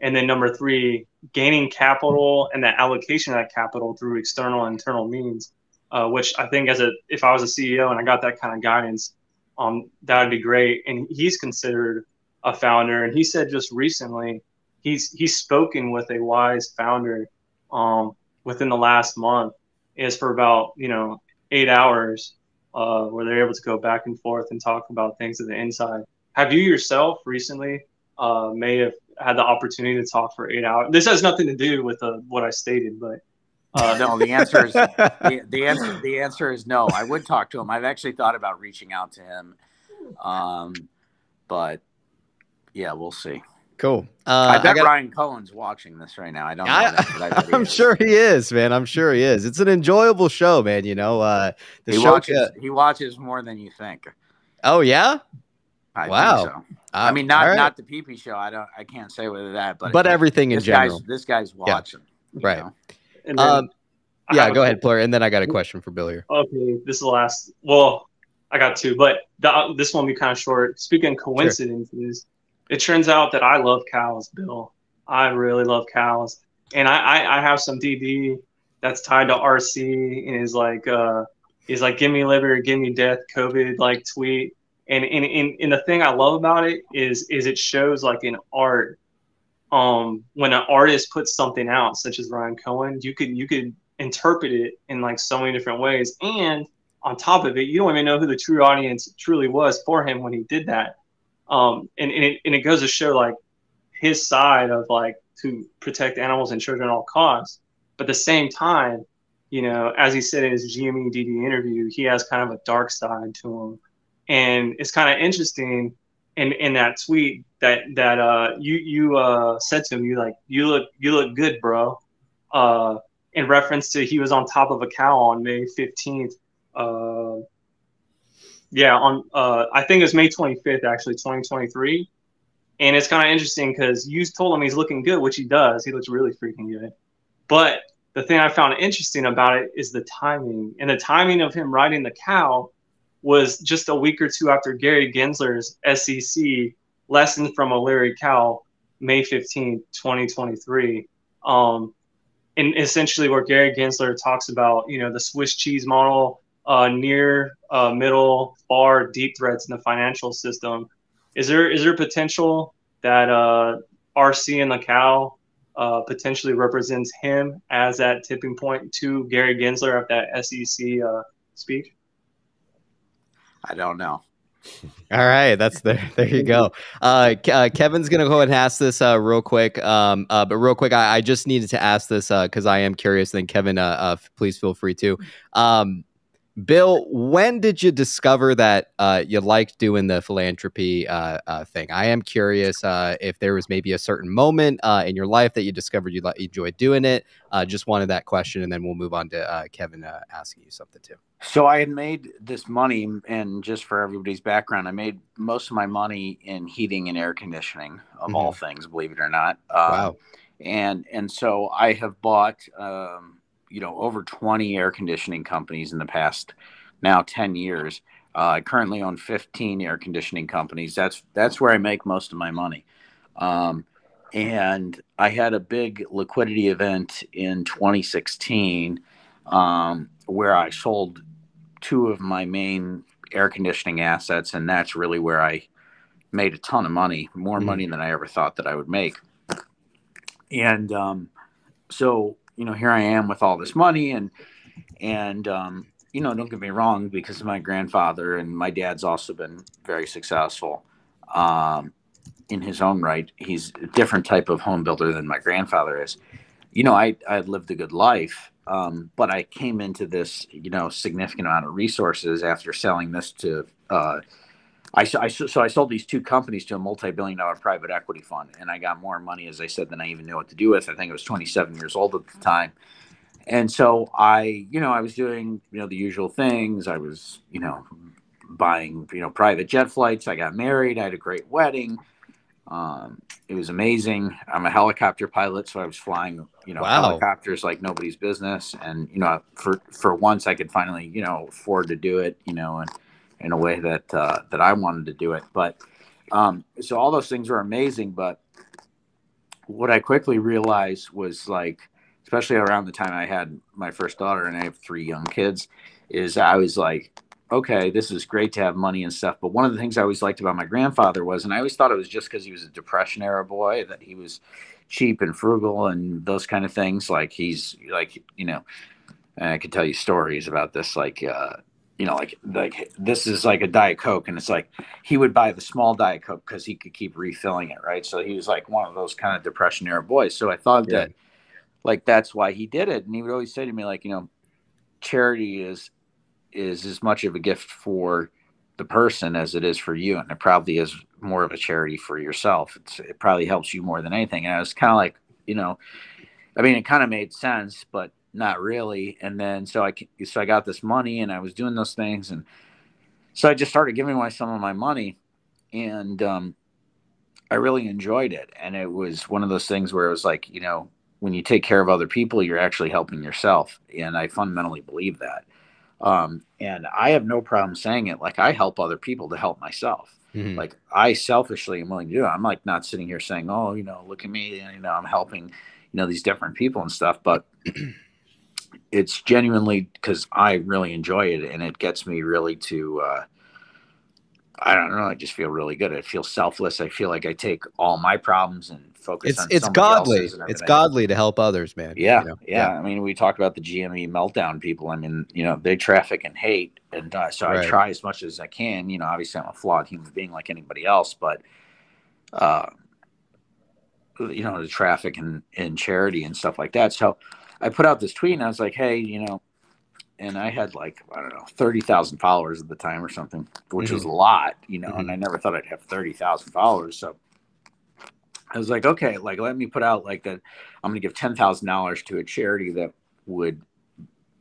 and then number three gaining capital and the allocation of that capital through external and internal means. Uh, which I think as a if I was a CEO and I got that kind of guidance, um, that would be great. And he's considered a founder. And he said just recently, he's he's spoken with a wise founder um, within the last month. Is for about you know eight hours uh, where they're able to go back and forth and talk about things at the inside. Have you yourself recently uh, may have had the opportunity to talk for eight hours? This has nothing to do with uh, what I stated, but uh, no, the answer is the, the, answer. The answer is no. I would talk to him. I've actually thought about reaching out to him, um, but yeah, we'll see. Cool. Uh, I bet got- Ryan Cohen's watching this right now. I don't know. I, that, but I I'm is. sure he is, man. I'm sure he is. It's an enjoyable show, man. You know, uh, the he show. watches. uh, he watches more than you think. oh yeah. I Wow. Think so. Uh, I mean, not all right. not the PP show. I don't. I can't say whether that, but but everything in this general. guy's this guy's watching. you Right. know? And then Um, yeah, have a go ahead, couple- Blair, and then I got a question for Bill here. Okay, this is the last. Well, I got two, but the, this one will be kind of short. Speaking of coincidences, it turns out that I love cows, Bill. I really love cows, and I, I, I have some DD that's tied to RC, and is like, uh, he's like, "Give me liberty, give me death," COVID like tweet, and and, and and the thing I love about it is is it shows like in art, um, when an artist puts something out, such as Ryan Cohen, you could you could interpret it in like so many different ways. And on top of it, you don't even know who the true audience truly was for him when he did that. Um, and, and, it, and it goes to show like his side of like to protect animals and children at all costs. But at the same time, you know, as he said in his GME DD interview, he has kind of a dark side to him. And it's kind of interesting in, in that tweet that, that, uh, you, you, uh, said to him, you like, you look, you look good, bro. Uh, in reference to he was on top of a cow on May 15th. Uh, yeah, on uh, I think it was May 25th, actually, 2023. And it's kind of interesting because you told him he's looking good, which he does. He looks really freaking good. But the thing I found interesting about it is the timing. And the timing of him riding the cow was just a week or two after Gary Gensler's SEC lesson from a Larry Cow, May 15th, 2023. Um, and essentially where Gary Gensler talks about, you know, the Swiss cheese model, uh, near, uh, middle, far, deep threats in the financial system. Is there is there potential that uh, RC and the cow uh, potentially represents him as that tipping point to Gary Gensler at that SEC uh, speech? I don't know. All right, that's there. There you go. Uh, uh, Kevin's gonna go ahead and ask this uh, real quick. Um, uh, but real quick, I, I just needed to ask this because I am curious. Then Kevin, uh, uh, please feel free to. Um, Bill, when did you discover that uh, you liked doing the philanthropy uh, uh, thing? I am curious uh, if there was maybe a certain moment uh, in your life that you discovered you li- enjoyed doing it. Uh, just wanted that question, and then we'll move on to uh, Kevin uh, asking you something too. So I had made this money, and just for everybody's background, I made most of my money in heating and air conditioning, of all things, believe it or not. Um, Wow. And and so I have bought, um, you know, over twenty air conditioning companies in the past now ten years. Uh, I currently own fifteen air conditioning companies. That's that's where I make most of my money. Um, and I had a big liquidity event in 2016 um, where I sold two of my main air conditioning assets, and that's really where I made a ton of money, more Mhm. money than I ever thought that I would make. And um, so, you know, here I am with all this money, and and um, you know, don't get me wrong, because my grandfather and my dad's also been very successful um, in his own right. He's a different type of home builder than my grandfather is. You know, I I lived a good life, um, but I came into this, you know, significant amount of resources after selling this to. Uh, I, I so I sold these two companies to a multi-billion dollar private equity fund, and I got more money, as I said, than I even knew what to do with. I think I was 27 years old at the time, and so I, you know, I was doing, you know, the usual things. I was, you know, buying, you know, private jet flights. I got married. I had a great wedding. Um, it was amazing. I'm a helicopter pilot, so I was flying, you know, Wow. helicopters like nobody's business. And you know, for for once, I could finally, you know, afford to do it, you know, and in a way that uh, that I wanted to do it. But um, so all those things were amazing. But what I quickly realized was like, especially around the time I had my first daughter, and I have three young kids, is I was like, okay, this is great to have money and stuff. But one of the things I always liked about my grandfather was, and I always thought it was just because he was a Depression era boy that he was cheap and frugal and those kind of things. Like he's like, you know, and I could tell you stories about this, like, uh, you know, like like this is like a diet coke, and it's like he would buy the small diet coke because he could keep refilling it, right? So he was like one of those kind of depression era boys. So I thought Yeah. that like that's why he did it, and he would always say to me like, you know, charity is is as much of a gift for the person as it is for you, and it probably is more of a charity for yourself. It's, it probably helps you more than anything. And I was kind of like, you know, I mean, it kind of made sense, but not really. And then so I so I got this money, and I was doing those things, and so I just started giving away some of my money, and um, I really enjoyed it. And it was one of those things where it was like, you know, when you take care of other people, you're actually helping yourself, and I fundamentally believe that. Um, and I have no problem saying it. Like I help other people to help myself. Mm-hmm. Like I selfishly am willing to do it. I'm like not sitting here saying, "Oh, you know, look at me," you know, I'm helping, you know, these different people and stuff. But it's genuinely because I really enjoy it, and it gets me really to. Uh, I don't know. I just feel really good. I feel selfless. I feel like I take all my problems and focus it's, it's godly it's godly to help others man yeah, you know? yeah, yeah i mean we talked about the gme meltdown people i mean you know they traffic and hate and uh, so right. i try as much as i can you know obviously i'm a flawed human being like anybody else but uh you know the traffic and in charity and stuff like that so i put out this tweet and i was like hey you know and I had like I don't know thirty thousand followers at the time or something, which mm-hmm. was a lot, you know. Mm-hmm. And I never thought I'd have thirty thousand followers. So I was like, okay, like let me put out like that. I'm going to give ten thousand dollars to a charity that would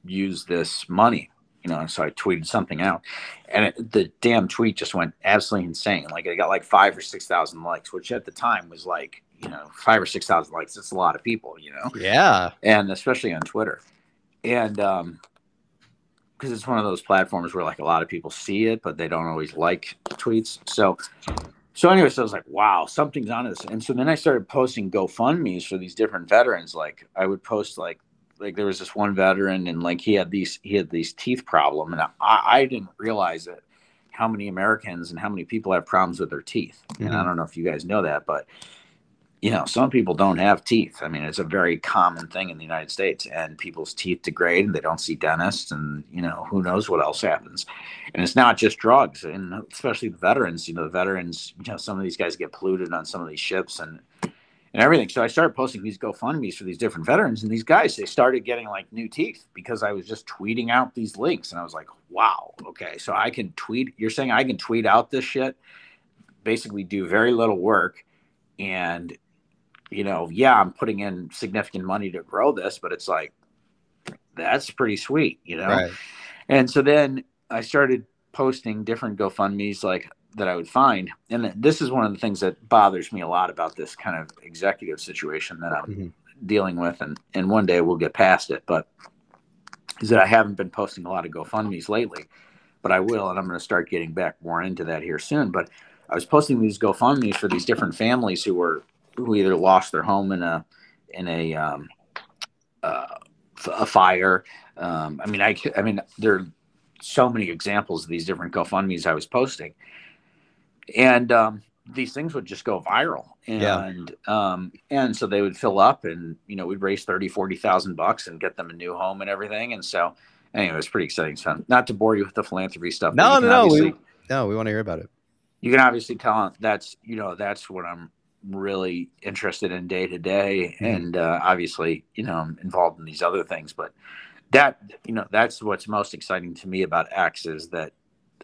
use this money, you know. And so I tweeted something out, and it, the damn tweet just went absolutely insane. Like it got like five or six thousand likes, which at the time was like, you know, five or six thousand likes. It's a lot of people, you know. Yeah. And especially on Twitter, and um, because it's one of those platforms where like a lot of people see it, but they don't always like tweets. So so anyway, so I was like, wow, something's on this. And so then I started posting GoFundMe's for these different veterans. Like I would post like like there was this one veteran and like he had these he had these teeth problem and I, I didn't realize it how many Americans and how many people have problems with their teeth. Mm-hmm. And I mm-hmm. don't know if you guys know that, but you know, some people don't have teeth. I mean, it's a very common thing in the United States, and people's teeth degrade and they don't see dentists, and you know, who knows what else happens. And it's not just drugs, and especially the veterans. You know, the veterans. You know, some of these guys get polluted on some of these ships and and everything. So I started posting these GoFundmes for these different veterans, and these guys they started getting like new teeth because I was just tweeting out these links, and I was like, wow, okay, so I can tweet. You're saying I can tweet out this shit, basically do very little work and you know, yeah, I'm putting in significant money to grow this, but it's like that's pretty sweet, you know. Right. And so then I started posting different GoFundmes like that I would find, and this is one of the things that bothers me a lot about this kind of executive situation that I'm mm-hmm. dealing with, and and one day we'll get past it, but is that I haven't been posting a lot of GoFundmes lately, but I will, and I'm going to start getting back more into that here soon. But I was posting these GoFundmes for these different families who were who either lost their home in a in a um, uh, a fire. Um, I mean, I I mean, there are so many examples of these different GoFundmes I was posting, and um, these things would just go viral, and yeah. um, and so they would fill up, and you know, we'd raise 30, 40,000 bucks and get them a new home and everything, and so. Anyway, it was pretty exciting fun. Not to bore you with the philanthropy stuff. No, no, no. We, no, we want to hear about it. You can obviously tell that's you know that's what I'm really interested in day to day. Mm-hmm. and uh, obviously you know i'm involved in these other things but that you know that's what's most exciting to me about x is that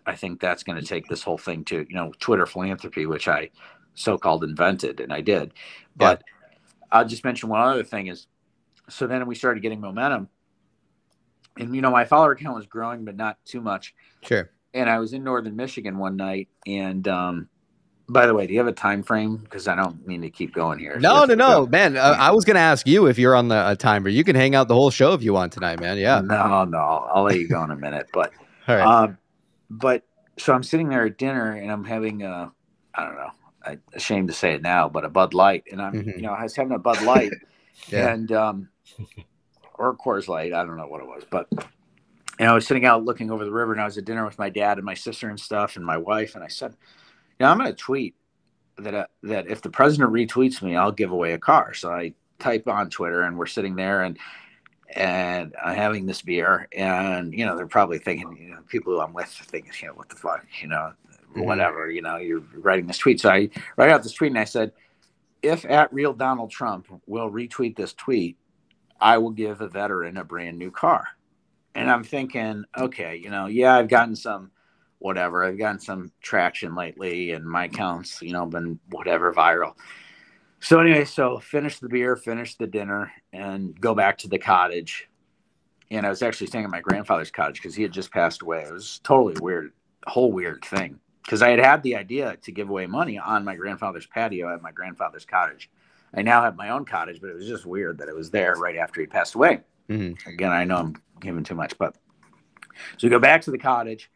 i think that's going to take this whole thing to you know twitter philanthropy which i so-called invented and i did. But yeah. i'll just mention one other thing is so then we started getting momentum. And you know my follower count was growing but not too much. Sure. And i was in northern michigan one night and um by the way, do you have a time frame? Because I don't mean to keep going here. No, no, no, go. man. Uh, I was going to ask you if you're on the timer. You can hang out the whole show if you want tonight, man. Yeah. No, no, I'll let you go in a minute. But, right. Um, but so I'm sitting there at dinner and I'm having a, I don't know, I'm ashamed to say it now, but a Bud Light, and I'm, mm-hmm. you know, I was having a Bud Light, yeah. and um, or Coors Light, I don't know what it was, but. And I was sitting out looking over the river, and I was at dinner with my dad and my sister and stuff, and my wife. And I said, yeah, I'm going to tweet that uh, that if the president retweets me, I'll give away a car. So I type on Twitter, and we're sitting there, and and I'm having this beer, and you know they're probably thinking, you know, people who I'm with thinking, you know, what the fuck, you know, mm-hmm. whatever, you know, you're writing this tweet. So I write out this tweet, and I said, if at real Donald Trump will retweet this tweet, I will give a veteran a brand new car. And I'm thinking, okay, you know, yeah, I've gotten some whatever. I've gotten some traction lately, and my accounts, you know, been whatever viral. So anyway, so finish the beer, finish the dinner, and go back to the cottage. And I was actually staying at my grandfather's cottage because he had just passed away. It was totally weird, whole weird thing. Because I had had the idea to give away money on my grandfather's patio at my grandfather's cottage. I now have my own cottage, but it was just weird that it was there right after he passed away. Mhm. Again, I know I'm giving too much, but so we go back to the cottage,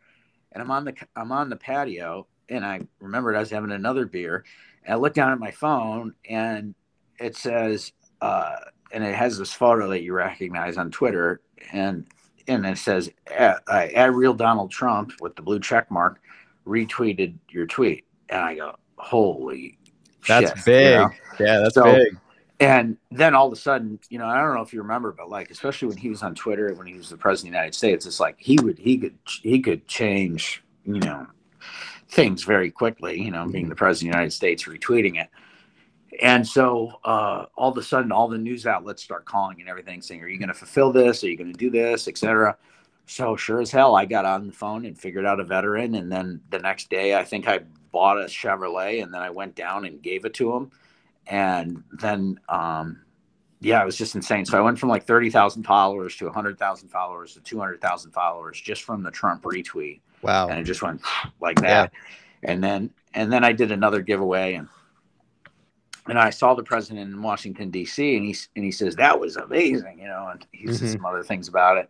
and I'm on the I'm on the patio, and I remembered I was having another beer, and I look down at my phone, and it says, uh, and it has this photo that you recognize on Twitter, and and it says, at, real Donald Trump with the blue check mark retweeted your tweet, and I go, holy, That's shit, you big. know? Yeah, that's So- big. And then all of a sudden, you know, I don't know if you remember, but like, especially when he was on Twitter, when he was the president of the United States, it's like he would, he could, he could change, you know, things very quickly, you know, being the president of the United States, retweeting it. And so uh, all of a sudden, all the news outlets start calling and everything saying, Are you going to fulfill this? Are you going to do this? Etc. So sure as hell, I got on the phone and figured out a veteran. And then the next day, I think I bought a Chevrolet and then I went down and gave it to him and then um yeah it was just insane. So i went from like 30,000 followers to 100,000 followers to 200,000 followers just from the trump retweet. Wow. and it just went like that. And then and then i did another giveaway and and i saw the president in washington d.c and he and he says that was amazing you know and he said Mhm. some other things about it.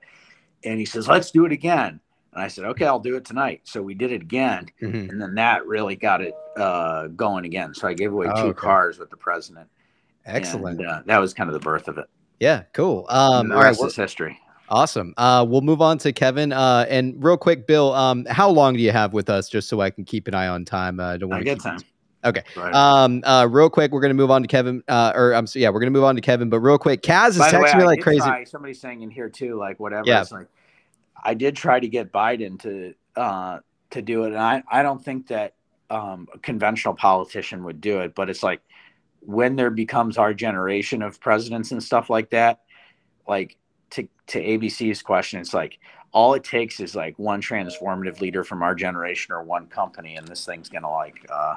And he says let's do it again and i said okay i'll do it tonight so we did it again Mhm. and then that really got it uh, going again. So I gave away Oh, two okay. cars with the president. Excellent. And, uh, that was kind of the birth of it. Yeah, cool. Um, all right, rest well- is history. awesome. Uh, we'll move on to Kevin. Uh, and real quick, Bill, um, how long do you have with us, just so I can keep an eye on time? Uh, I don't want to get time. Okay. Right. Um, uh, real quick, we're gonna move on to Kevin. Uh, or I'm so yeah, we're gonna move on to Kevin. But real quick, Kaz is By the way, texting me like crazy. Somebody's saying in here too, like whatever. Yeah. It's like I did try to get Biden to uh, to do it, and I I don't think that um, a conventional politician would do it. But it's like when there becomes our generation of presidents and stuff like that, like to to ABC's question, it's like all it takes is like one transformative leader from our generation or one company, and this thing's gonna like uh,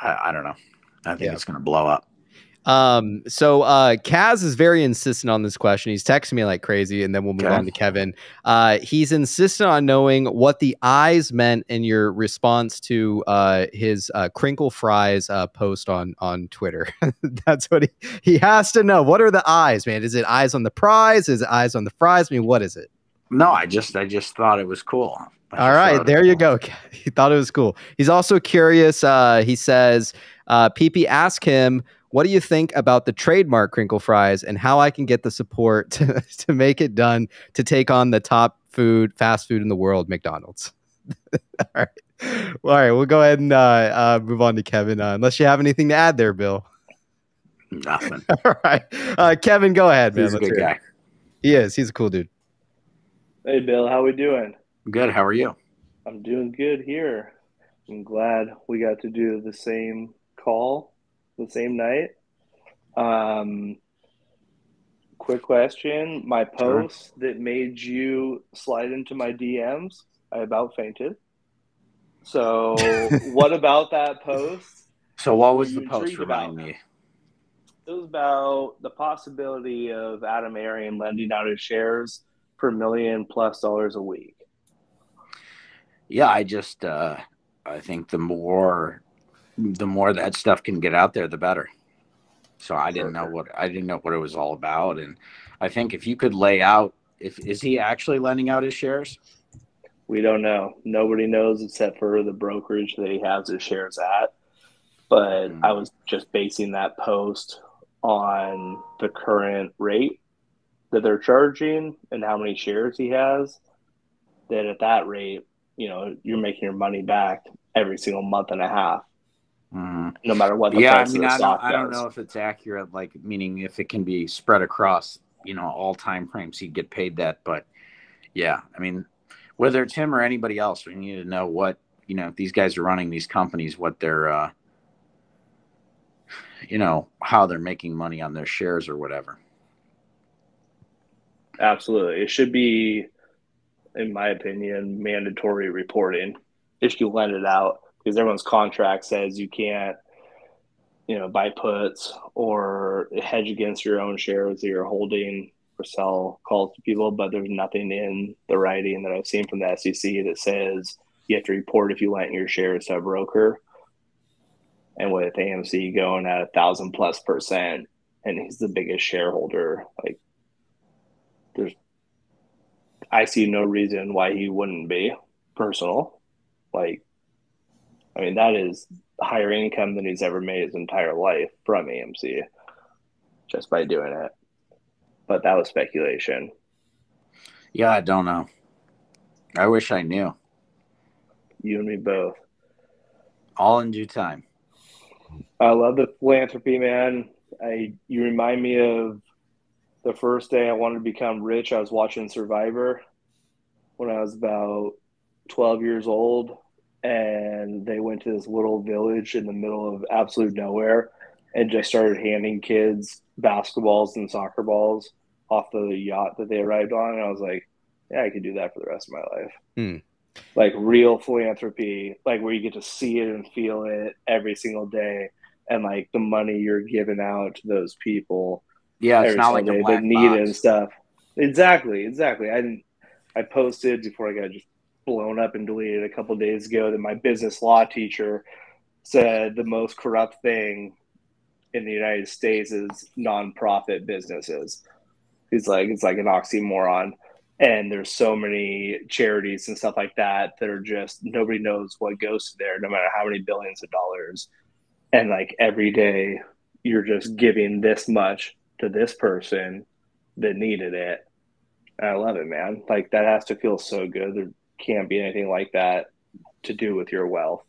I, I don't know. I think Yeah. it's gonna blow up. Um, so uh Kaz is very insistent on this question. He's texting me like crazy, and then we'll move Okay. on to Kevin. Uh he's insistent on knowing what the eyes meant in your response to uh his uh crinkle fries uh post on on Twitter. That's what he he has to know. What are the eyes, man? Is it eyes on the prize? Is it eyes on the fries? I mean, what is it? No, I just I just thought it was cool. I All right, there you cool. go. He thought it was cool. He's also curious. Uh, he says, uh, PP asked him, What do you think about the trademark crinkle fries and how I can get the support to, to make it done to take on the top food, fast food in the world, McDonald's? all right. Well, all right, we'll go ahead and uh, uh, move on to Kevin, uh, unless you have anything to add there, Bill. Nothing. all right. Uh, Kevin, go ahead, man. He's a Let's good hear it. guy. He is. He's a cool dude. Hey, Bill, how are we doing? Good. How are you? I'm doing good here. I'm glad we got to do the same call the same night. Um, quick question: My Sure. post that made you slide into my DMs, I about fainted. So, what about that post? So, what was the post? Remind me. It was about the possibility of Adam Aron lending out his shares for a million plus dollars a week. Yeah, I just uh, I think the more the more that stuff can get out there, the better. So I didn't know what I didn't know what it was all about, and I think if you could lay out, if is he actually lending out his shares? We don't know. Nobody knows except for the brokerage that he has his shares at. But Hmm. I was just basing that post on the current rate that they're charging and how many shares he has. That at that rate, you know, you're making your money back every single month and a half, Mhm. no matter what the Yeah, I mean, I don't, I don't know if it's accurate, like meaning if it can be spread across, you know, all time frames, he'd get paid that. But yeah, I mean, whether it's him or anybody else, we need to know what you know. If these guys are running these companies, what they're, uh, you know, how they're making money on their shares or whatever. Absolutely. It should be in my opinion, mandatory reporting if you lend it out because everyone's contract says you can't, you know, buy puts or hedge against your own shares that you're holding or sell calls to people. But there's nothing in the writing that I've seen from the SEC that says you have to report if you lent your shares to a broker. And with AMC going at a thousand plus percent, and he's the biggest shareholder, like there's I see no reason why he wouldn't be personal. Like, I mean, that is higher income than he's ever made his entire life from AMC just by doing it. But that was speculation. Yeah, I don't know. I wish I knew. You and me both. All in due time. I love the philanthropy, man. I you remind me of the first day I wanted to become rich, I was watching Survivor when I was about 12 years old. And they went to this little village in the middle of absolute nowhere and just started handing kids basketballs and soccer balls off the yacht that they arrived on. And I was like, yeah, I could do that for the rest of my life. Hmm. Like real philanthropy, like where you get to see it and feel it every single day. And like the money you're giving out to those people Yeah, it's not like a they black need it and stuff. Exactly, exactly. I didn't, I posted before I got just blown up and deleted a couple days ago that my business law teacher said the most corrupt thing in the United States is nonprofit businesses. He's like it's like an oxymoron. And there's so many charities and stuff like that that are just nobody knows what goes to there, no matter how many billions of dollars. And like every day you're just giving this much to this person that needed it. I love it, man. Like that has to feel so good. There can't be anything like that to do with your wealth.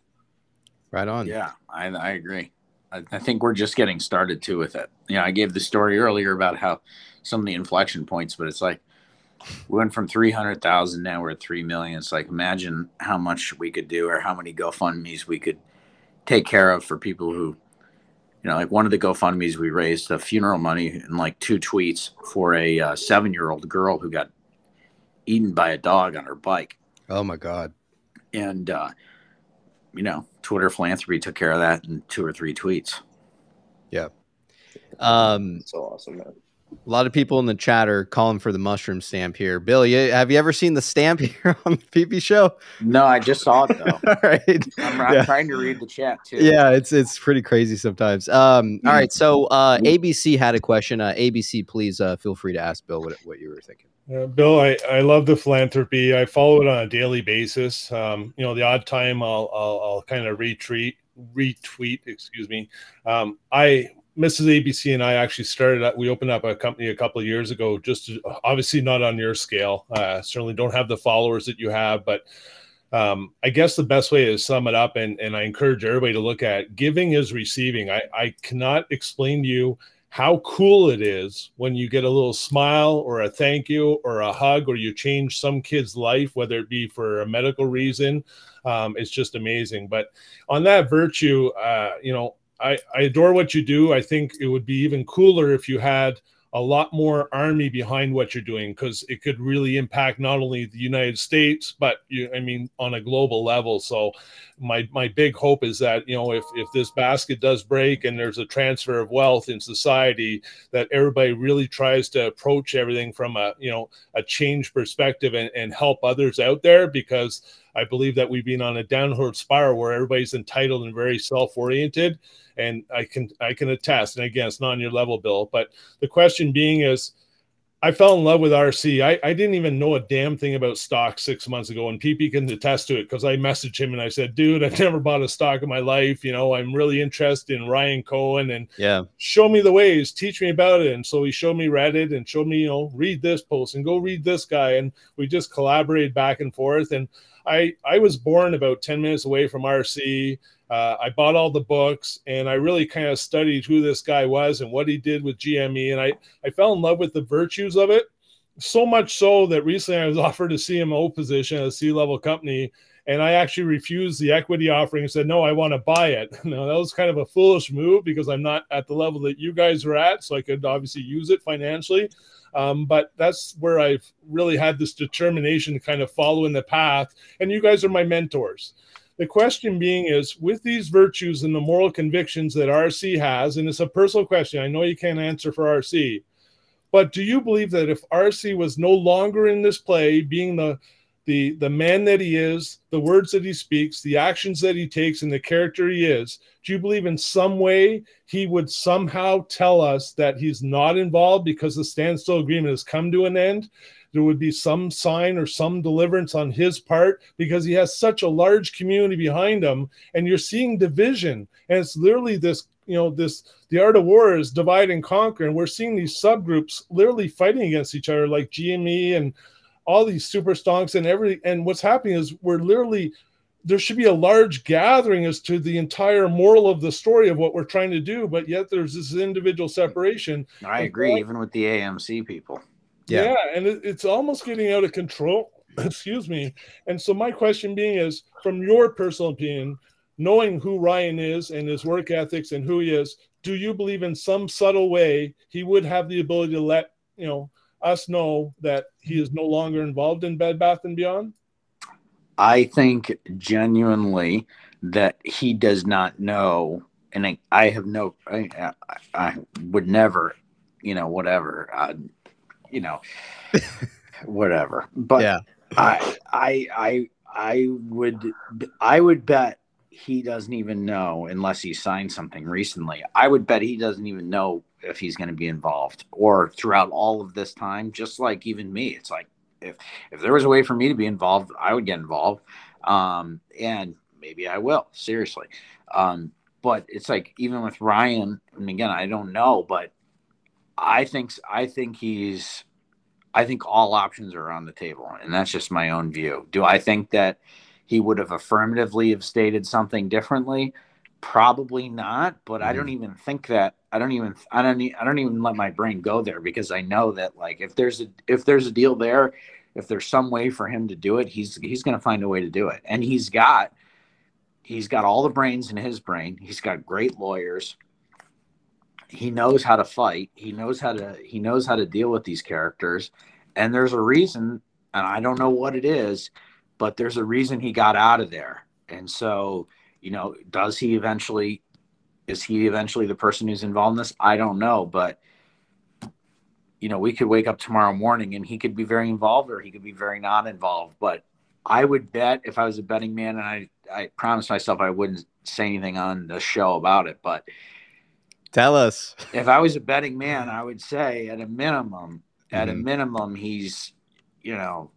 Right on. Yeah, I, I agree. I, I think we're just getting started too with it. You know, I gave the story earlier about how some of the inflection points, but it's like we went from 300,000, now we're at 3 million. It's like, imagine how much we could do or how many GoFundMe's we could take care of for people who, you know, like one of the GoFundMe's we raised the funeral money in like two tweets for a uh, seven year old girl who got eaten by a dog on her bike. Oh my God. And, uh, you know, Twitter philanthropy took care of that in two or three tweets. Yeah. Um, So awesome, man. a lot of people in the chat are calling for the mushroom stamp here. Bill, you, have you ever seen the stamp here on the PP show? No, I just saw it though. All right. I'm, I'm Yeah. trying to read the chat too. Yeah, it's it's pretty crazy sometimes. Um, all right, so uh, ABC had a question. Uh, ABC, please uh, feel free to ask Bill what what you were thinking. Uh, Bill, I, I love the philanthropy. I follow it on a daily basis. Um, you know, the odd time I'll I'll, I'll kind of retweet retweet. Excuse me. Um, I Mrs. ABC and I actually started. up- We opened up a company a couple of years ago. Just to, obviously not on your scale. Uh, certainly don't have the followers that you have, but um, I guess the best way to sum it up, and, and I encourage everybody to look at giving is receiving. I, I cannot explain to you how cool it is when you get a little smile or a thank you or a hug or you change some kid's life, whether it be for a medical reason. Um, it's just amazing. But on that virtue, uh, you know, I, I adore what you do. I think it would be even cooler if you had a lot more army behind what you're doing because it could really impact not only the United States but you I mean on a global level. So my my big hope is that you know if if this basket does break and there's a transfer of wealth in society that everybody really tries to approach everything from a you know a change perspective and, and help others out there because I believe that we've been on a downward spiral where everybody's entitled and very self-oriented and I can I can attest and again it's not on your level bill but the question being is I fell in love with RC. I, I didn't even know a damn thing about stocks six months ago, and PP can attest to it because I messaged him and I said, "Dude, I've never bought a stock in my life. You know, I'm really interested in Ryan Cohen and Yeah. show me the ways, teach me about it." And so he showed me Reddit and showed me, you know, read this post and go read this guy, and we just collaborated back and forth. And I I was born about ten minutes away from RC. Uh, I bought all the books and I really kind of studied who this guy was and what he did with GME. And I, I fell in love with the virtues of it. so much so that recently I was offered a CMO position at a C level company, and I actually refused the equity offering and said, No, I want to buy it. Now, that was kind of a foolish move because I'm not at the level that you guys are at. So I could obviously use it financially. Um, but that's where I've really had this determination to kind of follow in the path. And you guys are my mentors. The question being is with these virtues and the moral convictions that RC has, and it's a personal question, I know you can't answer for RC, but do you believe that if RC was no longer in this play, being the the the man that he is, the words that he speaks, the actions that he takes, and the character he is, do you believe in some way he would somehow tell us that he's not involved because the standstill agreement has come to an end? There would be some sign or some deliverance on his part because he has such a large community behind him, and you're seeing division, and it's literally this you know this the art of war is divide and conquer and we're seeing these subgroups literally fighting against each other like gme and all these super stonks and every and what's happening is we're literally there should be a large gathering as to the entire moral of the story of what we're trying to do but yet there's this individual separation. I agree even with the amc people. Yeah, yeah and it, it's almost getting out of control excuse me. And so my question being is from your personal opinion knowing who Ryan is and his work ethics and who he is, do you believe in some subtle way he would have the ability to let you know us know that he is no longer involved in Bed Bath and Beyond? I think genuinely that he does not know, and I, I have no, I, I, would never, you know, whatever, uh, you know, whatever. But yeah. I, I, I, I would, I would bet he doesn't even know unless he signed something recently. I would bet he doesn't even know if he's going to be involved or throughout all of this time. Just like even me, it's like if if there was a way for me to be involved, I would get involved, um, and maybe I will. Seriously, um, but it's like even with Ryan, and again, I don't know, but I think I think he's. I think all options are on the table, and that's just my own view. Do I think that he would have affirmatively have stated something differently probably not but i don't mm-hmm. even think that i don't even i don't i don't even let my brain go there because i know that like if there's a if there's a deal there if there's some way for him to do it he's he's going to find a way to do it. And he's got he's got all the brains in his brain. He's got great lawyers. He knows how to fight. He knows how to he knows how to deal with these characters. And there's a reason and i don't know what it is but there's a reason he got out of there. And so, you know, does he eventually, is he eventually the person who's involved in this? I don't know. But, you know, we could wake up tomorrow morning and he could be very involved or he could be very not involved. But I would bet if I was a betting man, and I, I promised myself I wouldn't say anything on the show about it, but tell us if I was a betting man, I would say at a minimum, at mm-hmm. a minimum, he's, you know,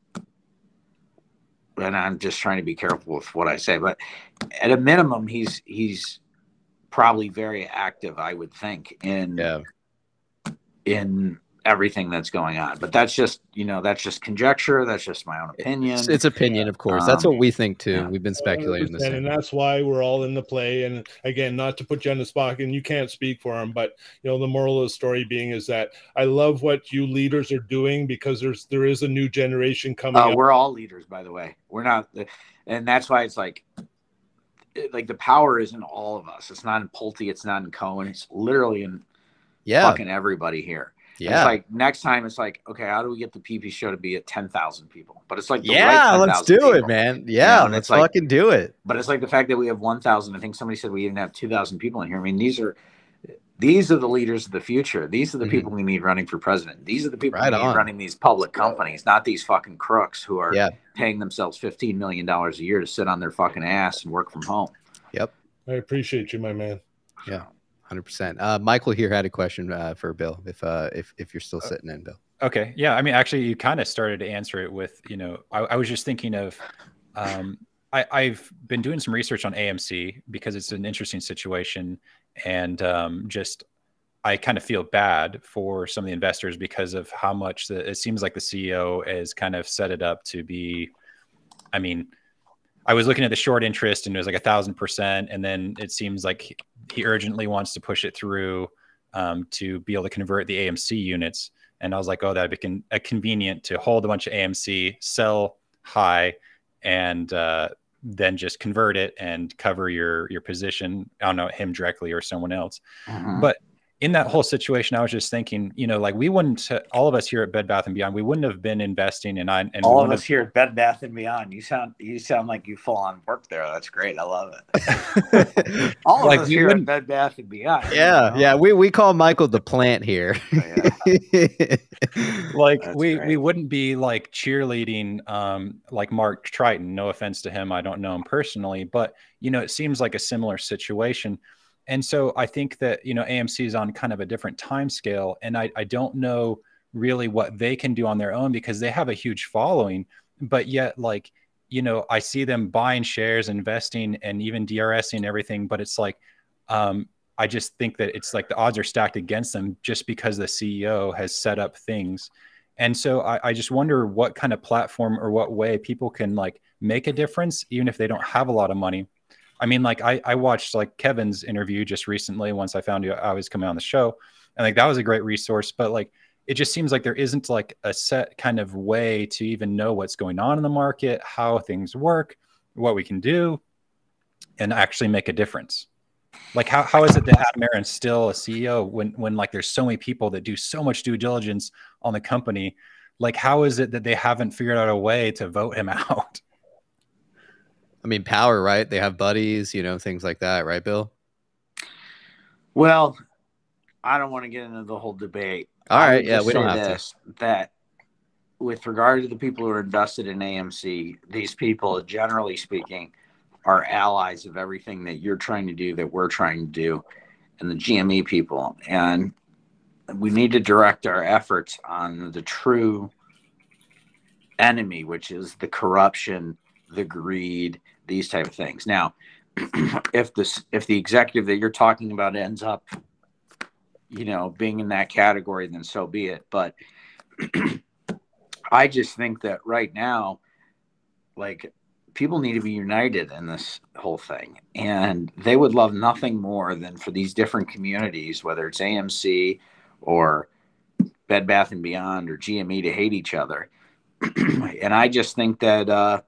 and I'm just trying to be careful with what I say, but at a minimum, he's he's probably very active, I would think, in yeah. in everything that's going on. But that's just you know that's just conjecture. That's just my own opinion. It's, it's opinion, of course. Um, that's what we think too. Yeah. We've been speculating this, and that's why we're all in the play. And again, not to put you on the spot, and you can't speak for him, but you know the moral of the story being is that I love what you leaders are doing because there's there is a new generation coming. Uh, we're all leaders, by the way. We're not, and that's why it's like like the power is in all of us. It's not in Pulte. It's not in Cohen. It's literally in yeah. fucking everybody here. Yeah. It's like next time it's like, okay, how do we get the PP show to be at 10,000 people? But it's like, yeah, right let's do people. it, man. Yeah, you know, let's like, fucking do it. But it's like the fact that we have 1,000. I think somebody said we even have 2,000 people in here. I mean, these are, these are the leaders of the future. These are the mm-hmm. people we need running for president. These are the people right we need running these public companies, not these fucking crooks who are yeah. paying themselves $15 million a year to sit on their fucking ass and work from home. Yep. I appreciate you, my man. Yeah hundred percent. Uh, Michael here had a question uh, for Bill. If uh, if if you're still uh, sitting in, Bill. Okay, yeah. I mean, actually, you kind of started to answer it with, you know, I, I was just thinking of, um, I, I've been doing some research on AMC because it's an interesting situation, and um, just I kind of feel bad for some of the investors because of how much the, it seems like the CEO has kind of set it up to be. I mean, I was looking at the short interest and it was like a thousand percent, and then it seems like he urgently wants to push it through um, to be able to convert the AMC units. And I was like, oh, that'd be con- a convenient to hold a bunch of AMC, sell high, and uh, then just convert it and cover your your position. I don't know him directly or someone else. Mhm. But in that whole situation, I was just thinking, you know, like we wouldn't, all of us here at Bed Bath and Beyond, we wouldn't have been investing and I and All of wouldn't us here at Bed Bath and Beyond. You sound you sound like you full on work there. That's great. I love it. All of us here at Bed Bath and Beyond. you Yeah, know? yeah. We we call Michael the plant here. like That's we great. we wouldn't be like cheerleading um like Mark Triton no offense to him I don't know him personally but you know it seems like a similar situation and so I think that you know AMC is on kind of a different time scale and I I don't know really what they can do on their own because they have a huge following but yet like you know I see them buying shares investing and even DRSing everything but it's like um I just think that it's like the odds are stacked against them just because the CEO has set up things. And so I, I just wonder what kind of platform or what way people can like make a difference, even if they don't have a lot of money. I mean, like I, I watched like Kevin's interview just recently once I found you I was coming on the show. And like that was a great resource. But like it just seems like there isn't like a set kind of way to even know what's going on in the market, how things work, what we can do, and actually make a difference like how, how is it that Adam Aron's still a CEO when when like there's so many people that do so much due diligence on the company? Like how is it that they haven't figured out a way to vote him out? I mean, power, right? They have buddies, you know, things like that, right, Bill? Well, I don't want to get into the whole debate. All right, yeah, we don't have to. That with regard to the people who are invested in AMC, these people, generally speaking, are allies of everything that you're trying to do, that we're trying to do, and the GME people. And we need to direct our efforts on the true enemy, which is the corruption, the greed, these type of things. Now, if this if the executive that you're talking about ends up you know being in that category then so be it. But i just think that right now like people need to be united in this whole thing. And they would love nothing more than for these different communities whether it's amc or bed bath and beyond or gme to hate each other. And i just think that uh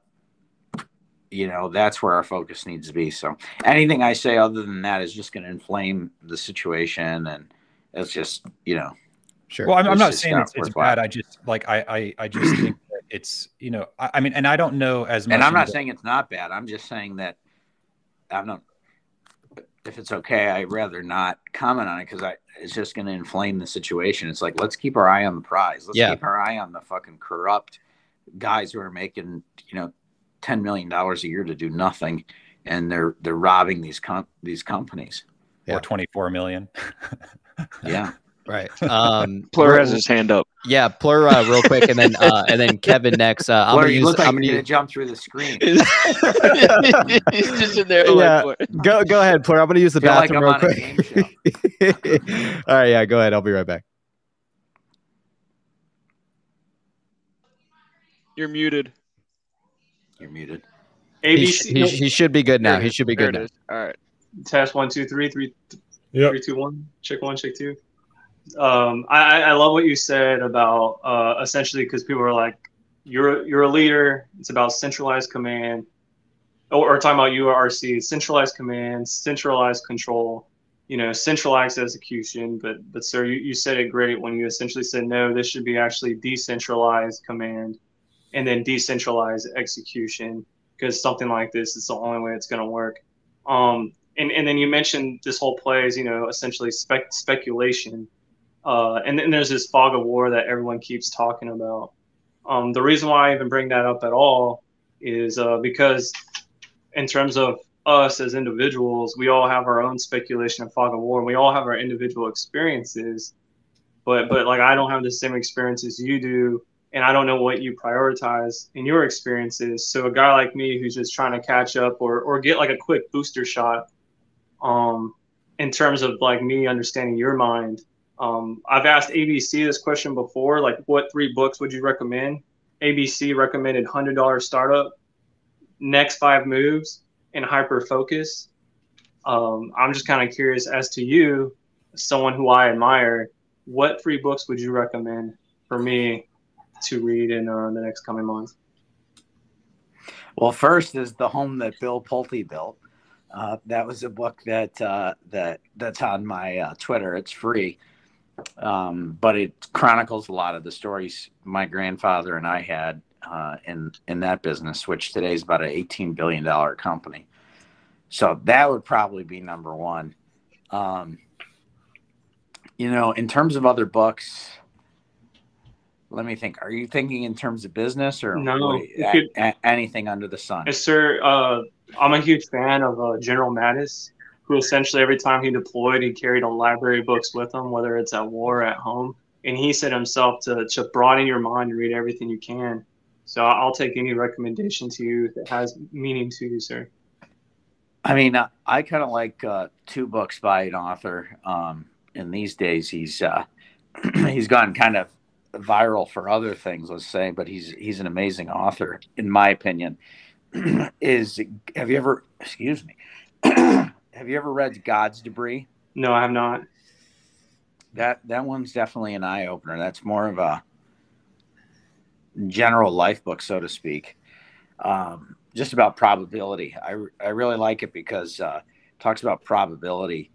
you know that's where our focus needs to be so anything i say other than that is just going to inflame the situation and it's just you know Sure. Well, I'm, I'm not just saying not it's, it's bad. I just like I I, I just think that it's you know I, I mean and I don't know as much. and i'm not saying it's not bad i'm just saying that i'm not if it's okay i'd rather not comment on it because i it's just going to inflame the situation it's like let's keep our eye on the prize let's Yeah. keep our eye on the fucking corrupt guys who are making you know 10 million dollars a year to do nothing and they're they're robbing these com- these companies Yeah. or 24 million. yeah right. Um, Plur has his hand up. yeah, Plur, uh, real quick, and then uh, and then Kevin next. Uh, I'm Blair, gonna use. look like I'm gonna gonna use, jump through the screen He's just in there. Yeah. Go go ahead, Plur. I'm gonna use the Feel bathroom I'm real quick. All right, yeah, go ahead. I'll be right back. You're muted. You're muted He, sh- ABC. he, he should be good now. He should be There good it now. is. All right. Test one, two, three, three, Yep. three, two, one. Check one, check two. Um, I, I I love what you said about uh, essentially because people are like, you're you're a leader. It's about centralized command, or, or talking about URC, centralized command, centralized control, you know, centralized execution. But but sir, you, you said it great when you essentially said no, this should be actually decentralized command, and then decentralized execution because something like this is the only way it's going to work. Um, and, and then you mentioned this whole play is, you know, essentially spec- speculation. Uh, and then there's this fog of war that everyone keeps talking about. Um, the reason why I even bring that up at all is uh, because, in terms of us as individuals, we all have our own speculation and fog of war. And we all have our individual experiences, but but like I don't have the same experience as you do, and I don't know what you prioritize in your experiences. So a guy like me who's just trying to catch up or or get like a quick booster shot, um, in terms of like me understanding your mind. Um, I've asked ABC this question before, like what three books would you recommend? ABC recommended hundred dollar startup, next five moves, and hyper focus. Um, I'm just kind of curious as to you, someone who I admire, what three books would you recommend? for me to read in uh, the next coming months. Well, first is the home that Bill Pulte built. Uh, that was a book that uh, that that's on my uh, Twitter. It's free, um, but it chronicles a lot of the stories my grandfather and I had uh, in in that business, which today is about an eighteen billion dollar company. So that would probably be number one. Um, you know, in terms of other books, let me think. Are you thinking in terms of business or No, you a- a- anything under the sun? Yes, sir. Uh, I'm a huge fan of uh, General Mattis, who essentially every time he deployed, he carried a library of books with him, whether it's at war or at home. And he said himself to, to broaden your mind and read everything you can. So I'll take any recommendation to you that has meaning to you, sir. I mean, uh, I kind of like uh, two books by an author. Um, and these days, he's uh, he's gone kind of viral for other things, let's say, but he's he's an amazing author, in my opinion. Is have you ever? Excuse me. have you ever read God's Debris? No, I have not. That that one's definitely an eye opener. That's more of a general life book, so to speak. Um, just about probability. I, I really like it because uh, it talks about probability,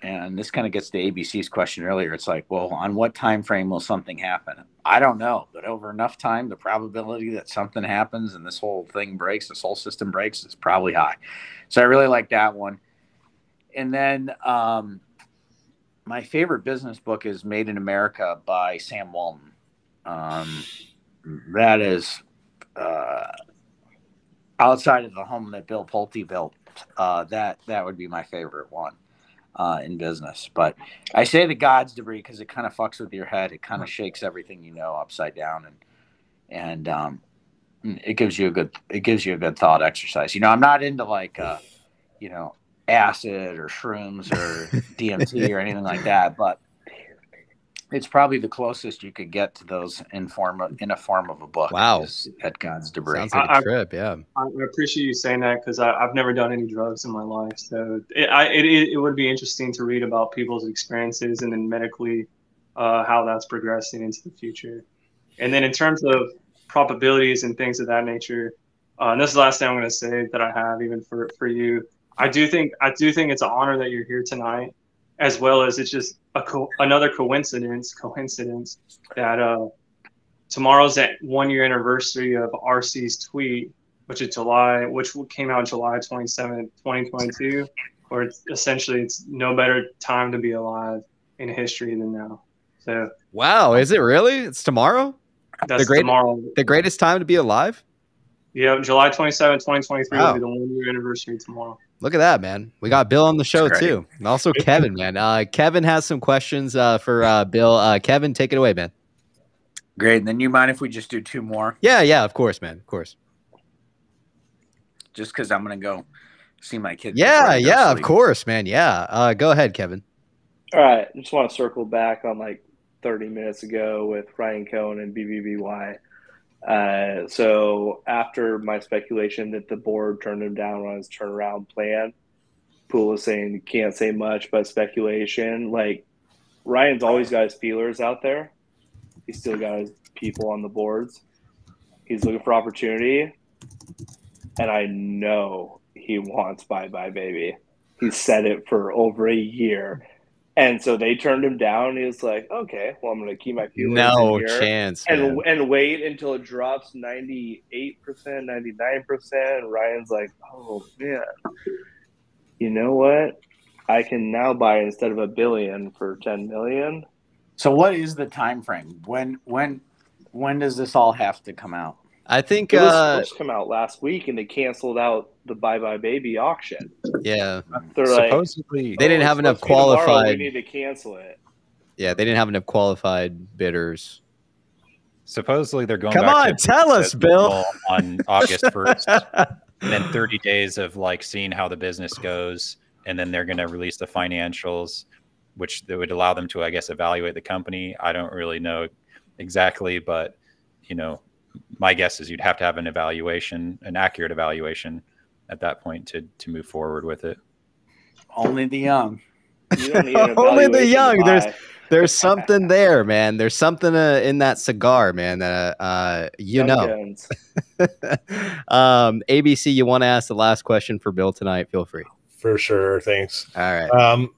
and this kind of gets to ABC's question earlier. It's like, well, on what time frame will something happen? I don't know, but over enough time, the probability that something happens and this whole thing breaks, this whole system breaks, is probably high. So I really like that one. And then um, my favorite business book is Made in America by Sam Walton. Um, that is uh, outside of the home that Bill Pulte built. Uh, that that would be my favorite one uh, in business. But I say the God's debris because it kind of fucks with your head. It kind of shakes everything you know upside down, and and um, it gives you a good it gives you a good thought exercise. You know, I'm not into like uh, you know acid or shrooms or DMT or anything like that, but it's probably the closest you could get to those in form of, in a form of a book. Wow. is at God's debris. Sounds like I- a trip. Yeah. I I appreciate you saying that because I've never done any drugs in my life. So it, I, it, it would be interesting to read about people's experiences and then medically uh, how that's progressing into the future. And then in terms of probabilities and things of that nature, uh, and this is the last thing I'm going to say that I have even for, for you. I do think I do think it's an honor that you're here tonight, as well as it's just a co- another coincidence coincidence that uh, tomorrow's that one year anniversary of RC's tweet which is July, which came out July 27th, 2022, where it's essentially it's no better time to be alive in history than now. So Wow. Is it really? It's tomorrow? that's great- tomorrow. The greatest time to be alive? Yeah, July 27th, 2023 Wow. will be the one year anniversary tomorrow. Look at that, man. We got Bill on the show too. And also Kevin, man. Uh, Kevin has some questions uh, for uh, Bill. Uh, Kevin, take it away, man. Great. And then you mind if we just do two more? Yeah, yeah, of course, man. Of course. Just because I'm going to go see my kids. Yeah, before they go to yeah, of course, man. Yeah. Uh, go ahead, Kevin. All right, I just want to circle back on like 30 minutes ago with Ryan Cohen and BBBY. Uh, so after my speculation that the board turned him down on his turnaround plan, Pulte is saying can't say much, but speculation. Like Ryan's always got his feelers out there. He's still got his people on the boards. He's looking for opportunity, and I know he wants bye bye baby. He said it for over a year. And so they turned him down. He was like, "Okay, well, I'm going to keep my feelers No in here chance. man. and and wait until it drops 98 percent, 99 percent." Ryan's like, "Oh man, you know what? I can now buy instead of a billion for 10 million." So what is the time frame? When when when does this all have to come out? I think, It was uh, supposed to come out last week, and they canceled out the Bye Bye Baby auction. yeah, They're like, Supposedly, oh, They didn't "Oh, have enough supposed to be tomorrow. qualified- We need to cancel it. yeah, they didn't have enough qualified bidders. supposedly they're going. Come back on, to tell us, Bill. on August first, and then 30 days of like seeing how the business goes, and then they're going to release the financials, which that would allow them to, I guess, evaluate the company. I don't really know exactly, but you know, my guess is you'd have to have an evaluation, an accurate evaluation, at that point to to move forward with it. Only the young. You don't need Only the young. There's- there's something there, man. There's something uh, in that cigar, man. That uh, uh you know. um, ABC, you want to ask the last question for Bill tonight? Feel free. For sure. Thanks. All right. Um,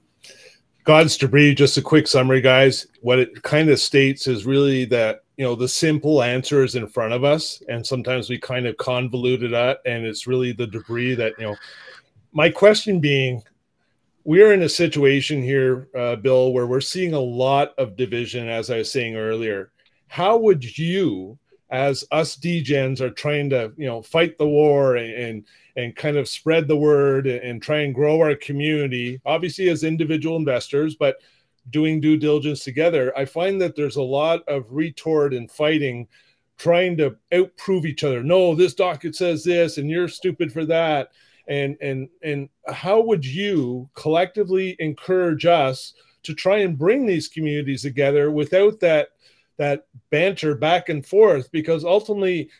God's debris. Just a quick summary, guys. What it kind of states is really that you know the simple answer is in front of us, and sometimes we kind of convoluted that, and it's really the debris that you know. My question being, we're in a situation here, uh, Bill, where we're seeing a lot of division, as I was saying earlier. How would you, as us degens are trying to, you know, fight the war and and, and kind of spread the word and, and try and grow our community, obviously as individual investors, but doing due diligence together, I find that there's a lot of retort and fighting trying to outprove each other. No, this docket says this, and you're stupid for that. And and and how would you collectively encourage us to try and bring these communities together without that that banter back and forth? Because ultimately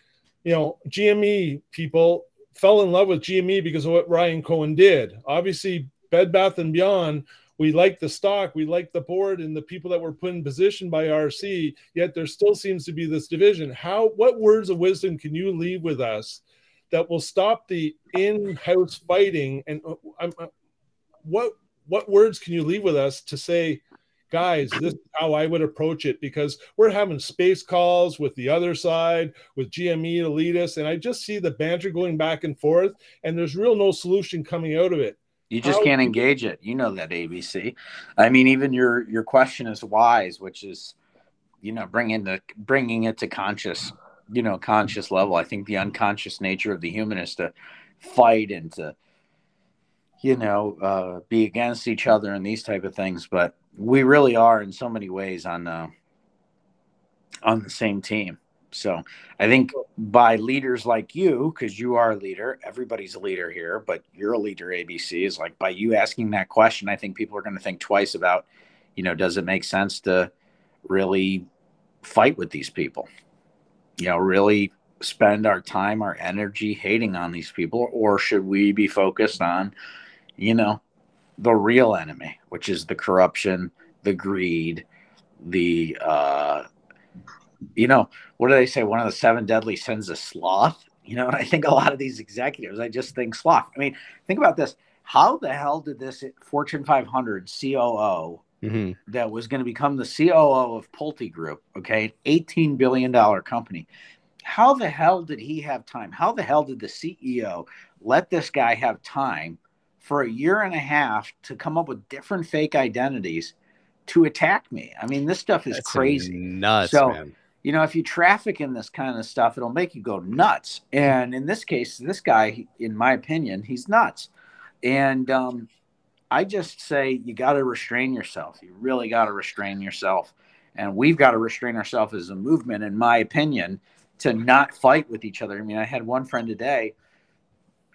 you know gme people fell in love with gme because of what ryan cohen did. Obviously bed bath and beyond we like the stock we like the board and the people that were put in position by rc yet there still seems to be this division. How what words of wisdom can you leave with us that will stop the in-house fighting? And uh, uh, what what words can you leave with us to say guys this is how i would approach it because we're having space calls with the other side with gme elitists and i just see the banter going back and forth and there's real no solution coming out of it you just can't engage it. You know that abc i mean even your your question is wise which is you know bringing the bringing it to conscious you know conscious level. I think the unconscious nature of the human is to fight and to you know uh, be against each other and these type of things. But we really are in so many ways on the on the same team so i think by leaders like you because you are a leader everybody's a leader here but you're a leader abc is like by you asking that question i think people are going to think twice about you know does it make sense to really fight with these people? You know, really spend our time, our energy hating on these people, or should we be focused on, you know, the real enemy, which is the corruption, the greed, the, uh, you know, what do they say? One of the seven deadly sins is sloth. You know, and I think a lot of these executives, I just think sloth. I mean, think about this. How the hell did this Fortune 500 COO mm-hmm. that was going to become the COO of Pulte Group, okay, $18 billion company. How the hell did he have time? How the hell did the CEO let this guy have time for a year and a half to come up with different fake identities to attack me? I mean, this stuff is That's crazy. Nuts, so, man. You know, if you traffic in this kind of stuff, it'll make you go nuts. And in this case, this guy, in my opinion, he's nuts. And um, I just say you got to restrain yourself. You really got to restrain yourself. And we've got to restrain ourselves as a movement, in my opinion, to not fight with each other. I mean, I had one friend today.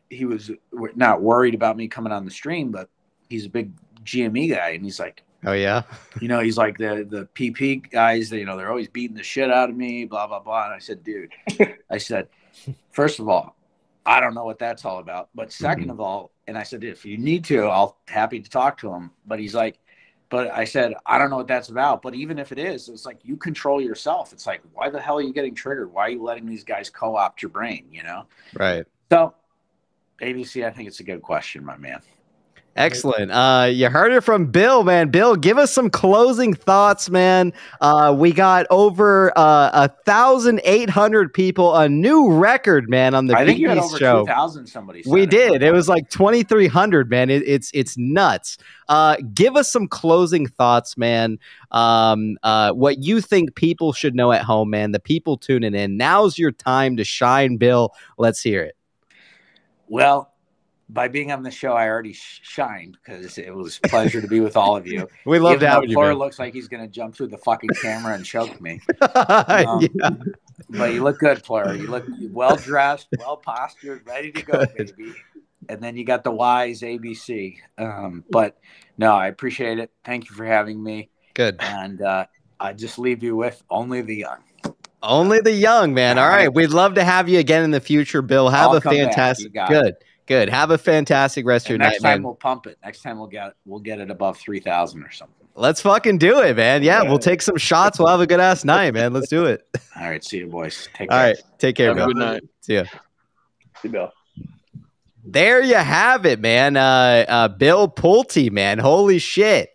He was not worried about me coming on the stream, but he's a big GME guy. And he's like, Oh, yeah. you know, he's like the, the PP guys, they, you know, they're always beating the shit out of me, blah, blah, blah. And I said, dude, I said, first of all, I don't know what that's all about. But 2nd mm-hmm. of all, and I said, if you need to, I'll happy to talk to him. But he's like, but I said, I don't know what that's about. But even if it is, it's like you control yourself. It's like, why the hell are you getting triggered? Why are you letting these guys co opt your brain? You know? Right. So, ABC, I think it's a good question, my man. Excellent. Uh, you heard it from Bill, man. Bill, give us some closing thoughts, man. Uh, we got over uh, a thousand eight hundred people, a new record, man, on the I think you had over show. Two thousand, somebody. we it. did. It was like twenty three hundred, man. It, it's it's nuts. Uh, give us some closing thoughts, man. Um, uh, what you think people should know at home, man. The people tuning in. Now's your time to shine, Bill. Let's hear it. Well, by being on the show, I already shined because it was a pleasure to be with all of you. we love to have you. Flora looks like he's going to jump through the fucking camera and choke me. Um, yeah. But you look good, Flora. You look well dressed, well postured, ready to go, baby. And then you got the wise ABC. Um, but no, I appreciate it. Thank you for having me. Good. And uh, I just leave you with only the young. Only the young, man. All right. We'd love to have you again in the future, Bill. Have I'll a fantastic. Good. Good. Have a fantastic rest of your And next night, time man. we'll pump it. Next time we'll get we'll get it above three thousand or something. Let's fucking do it, man. Yeah, we'll take some shots. We'll have a good ass night, man. Let's do it. All right, see you boys. Take All care. right. Take care, Have a Bill. good night. See ya. See, Bill. There you have it, man. Uh, uh, Bill Pulte, man. Holy shit.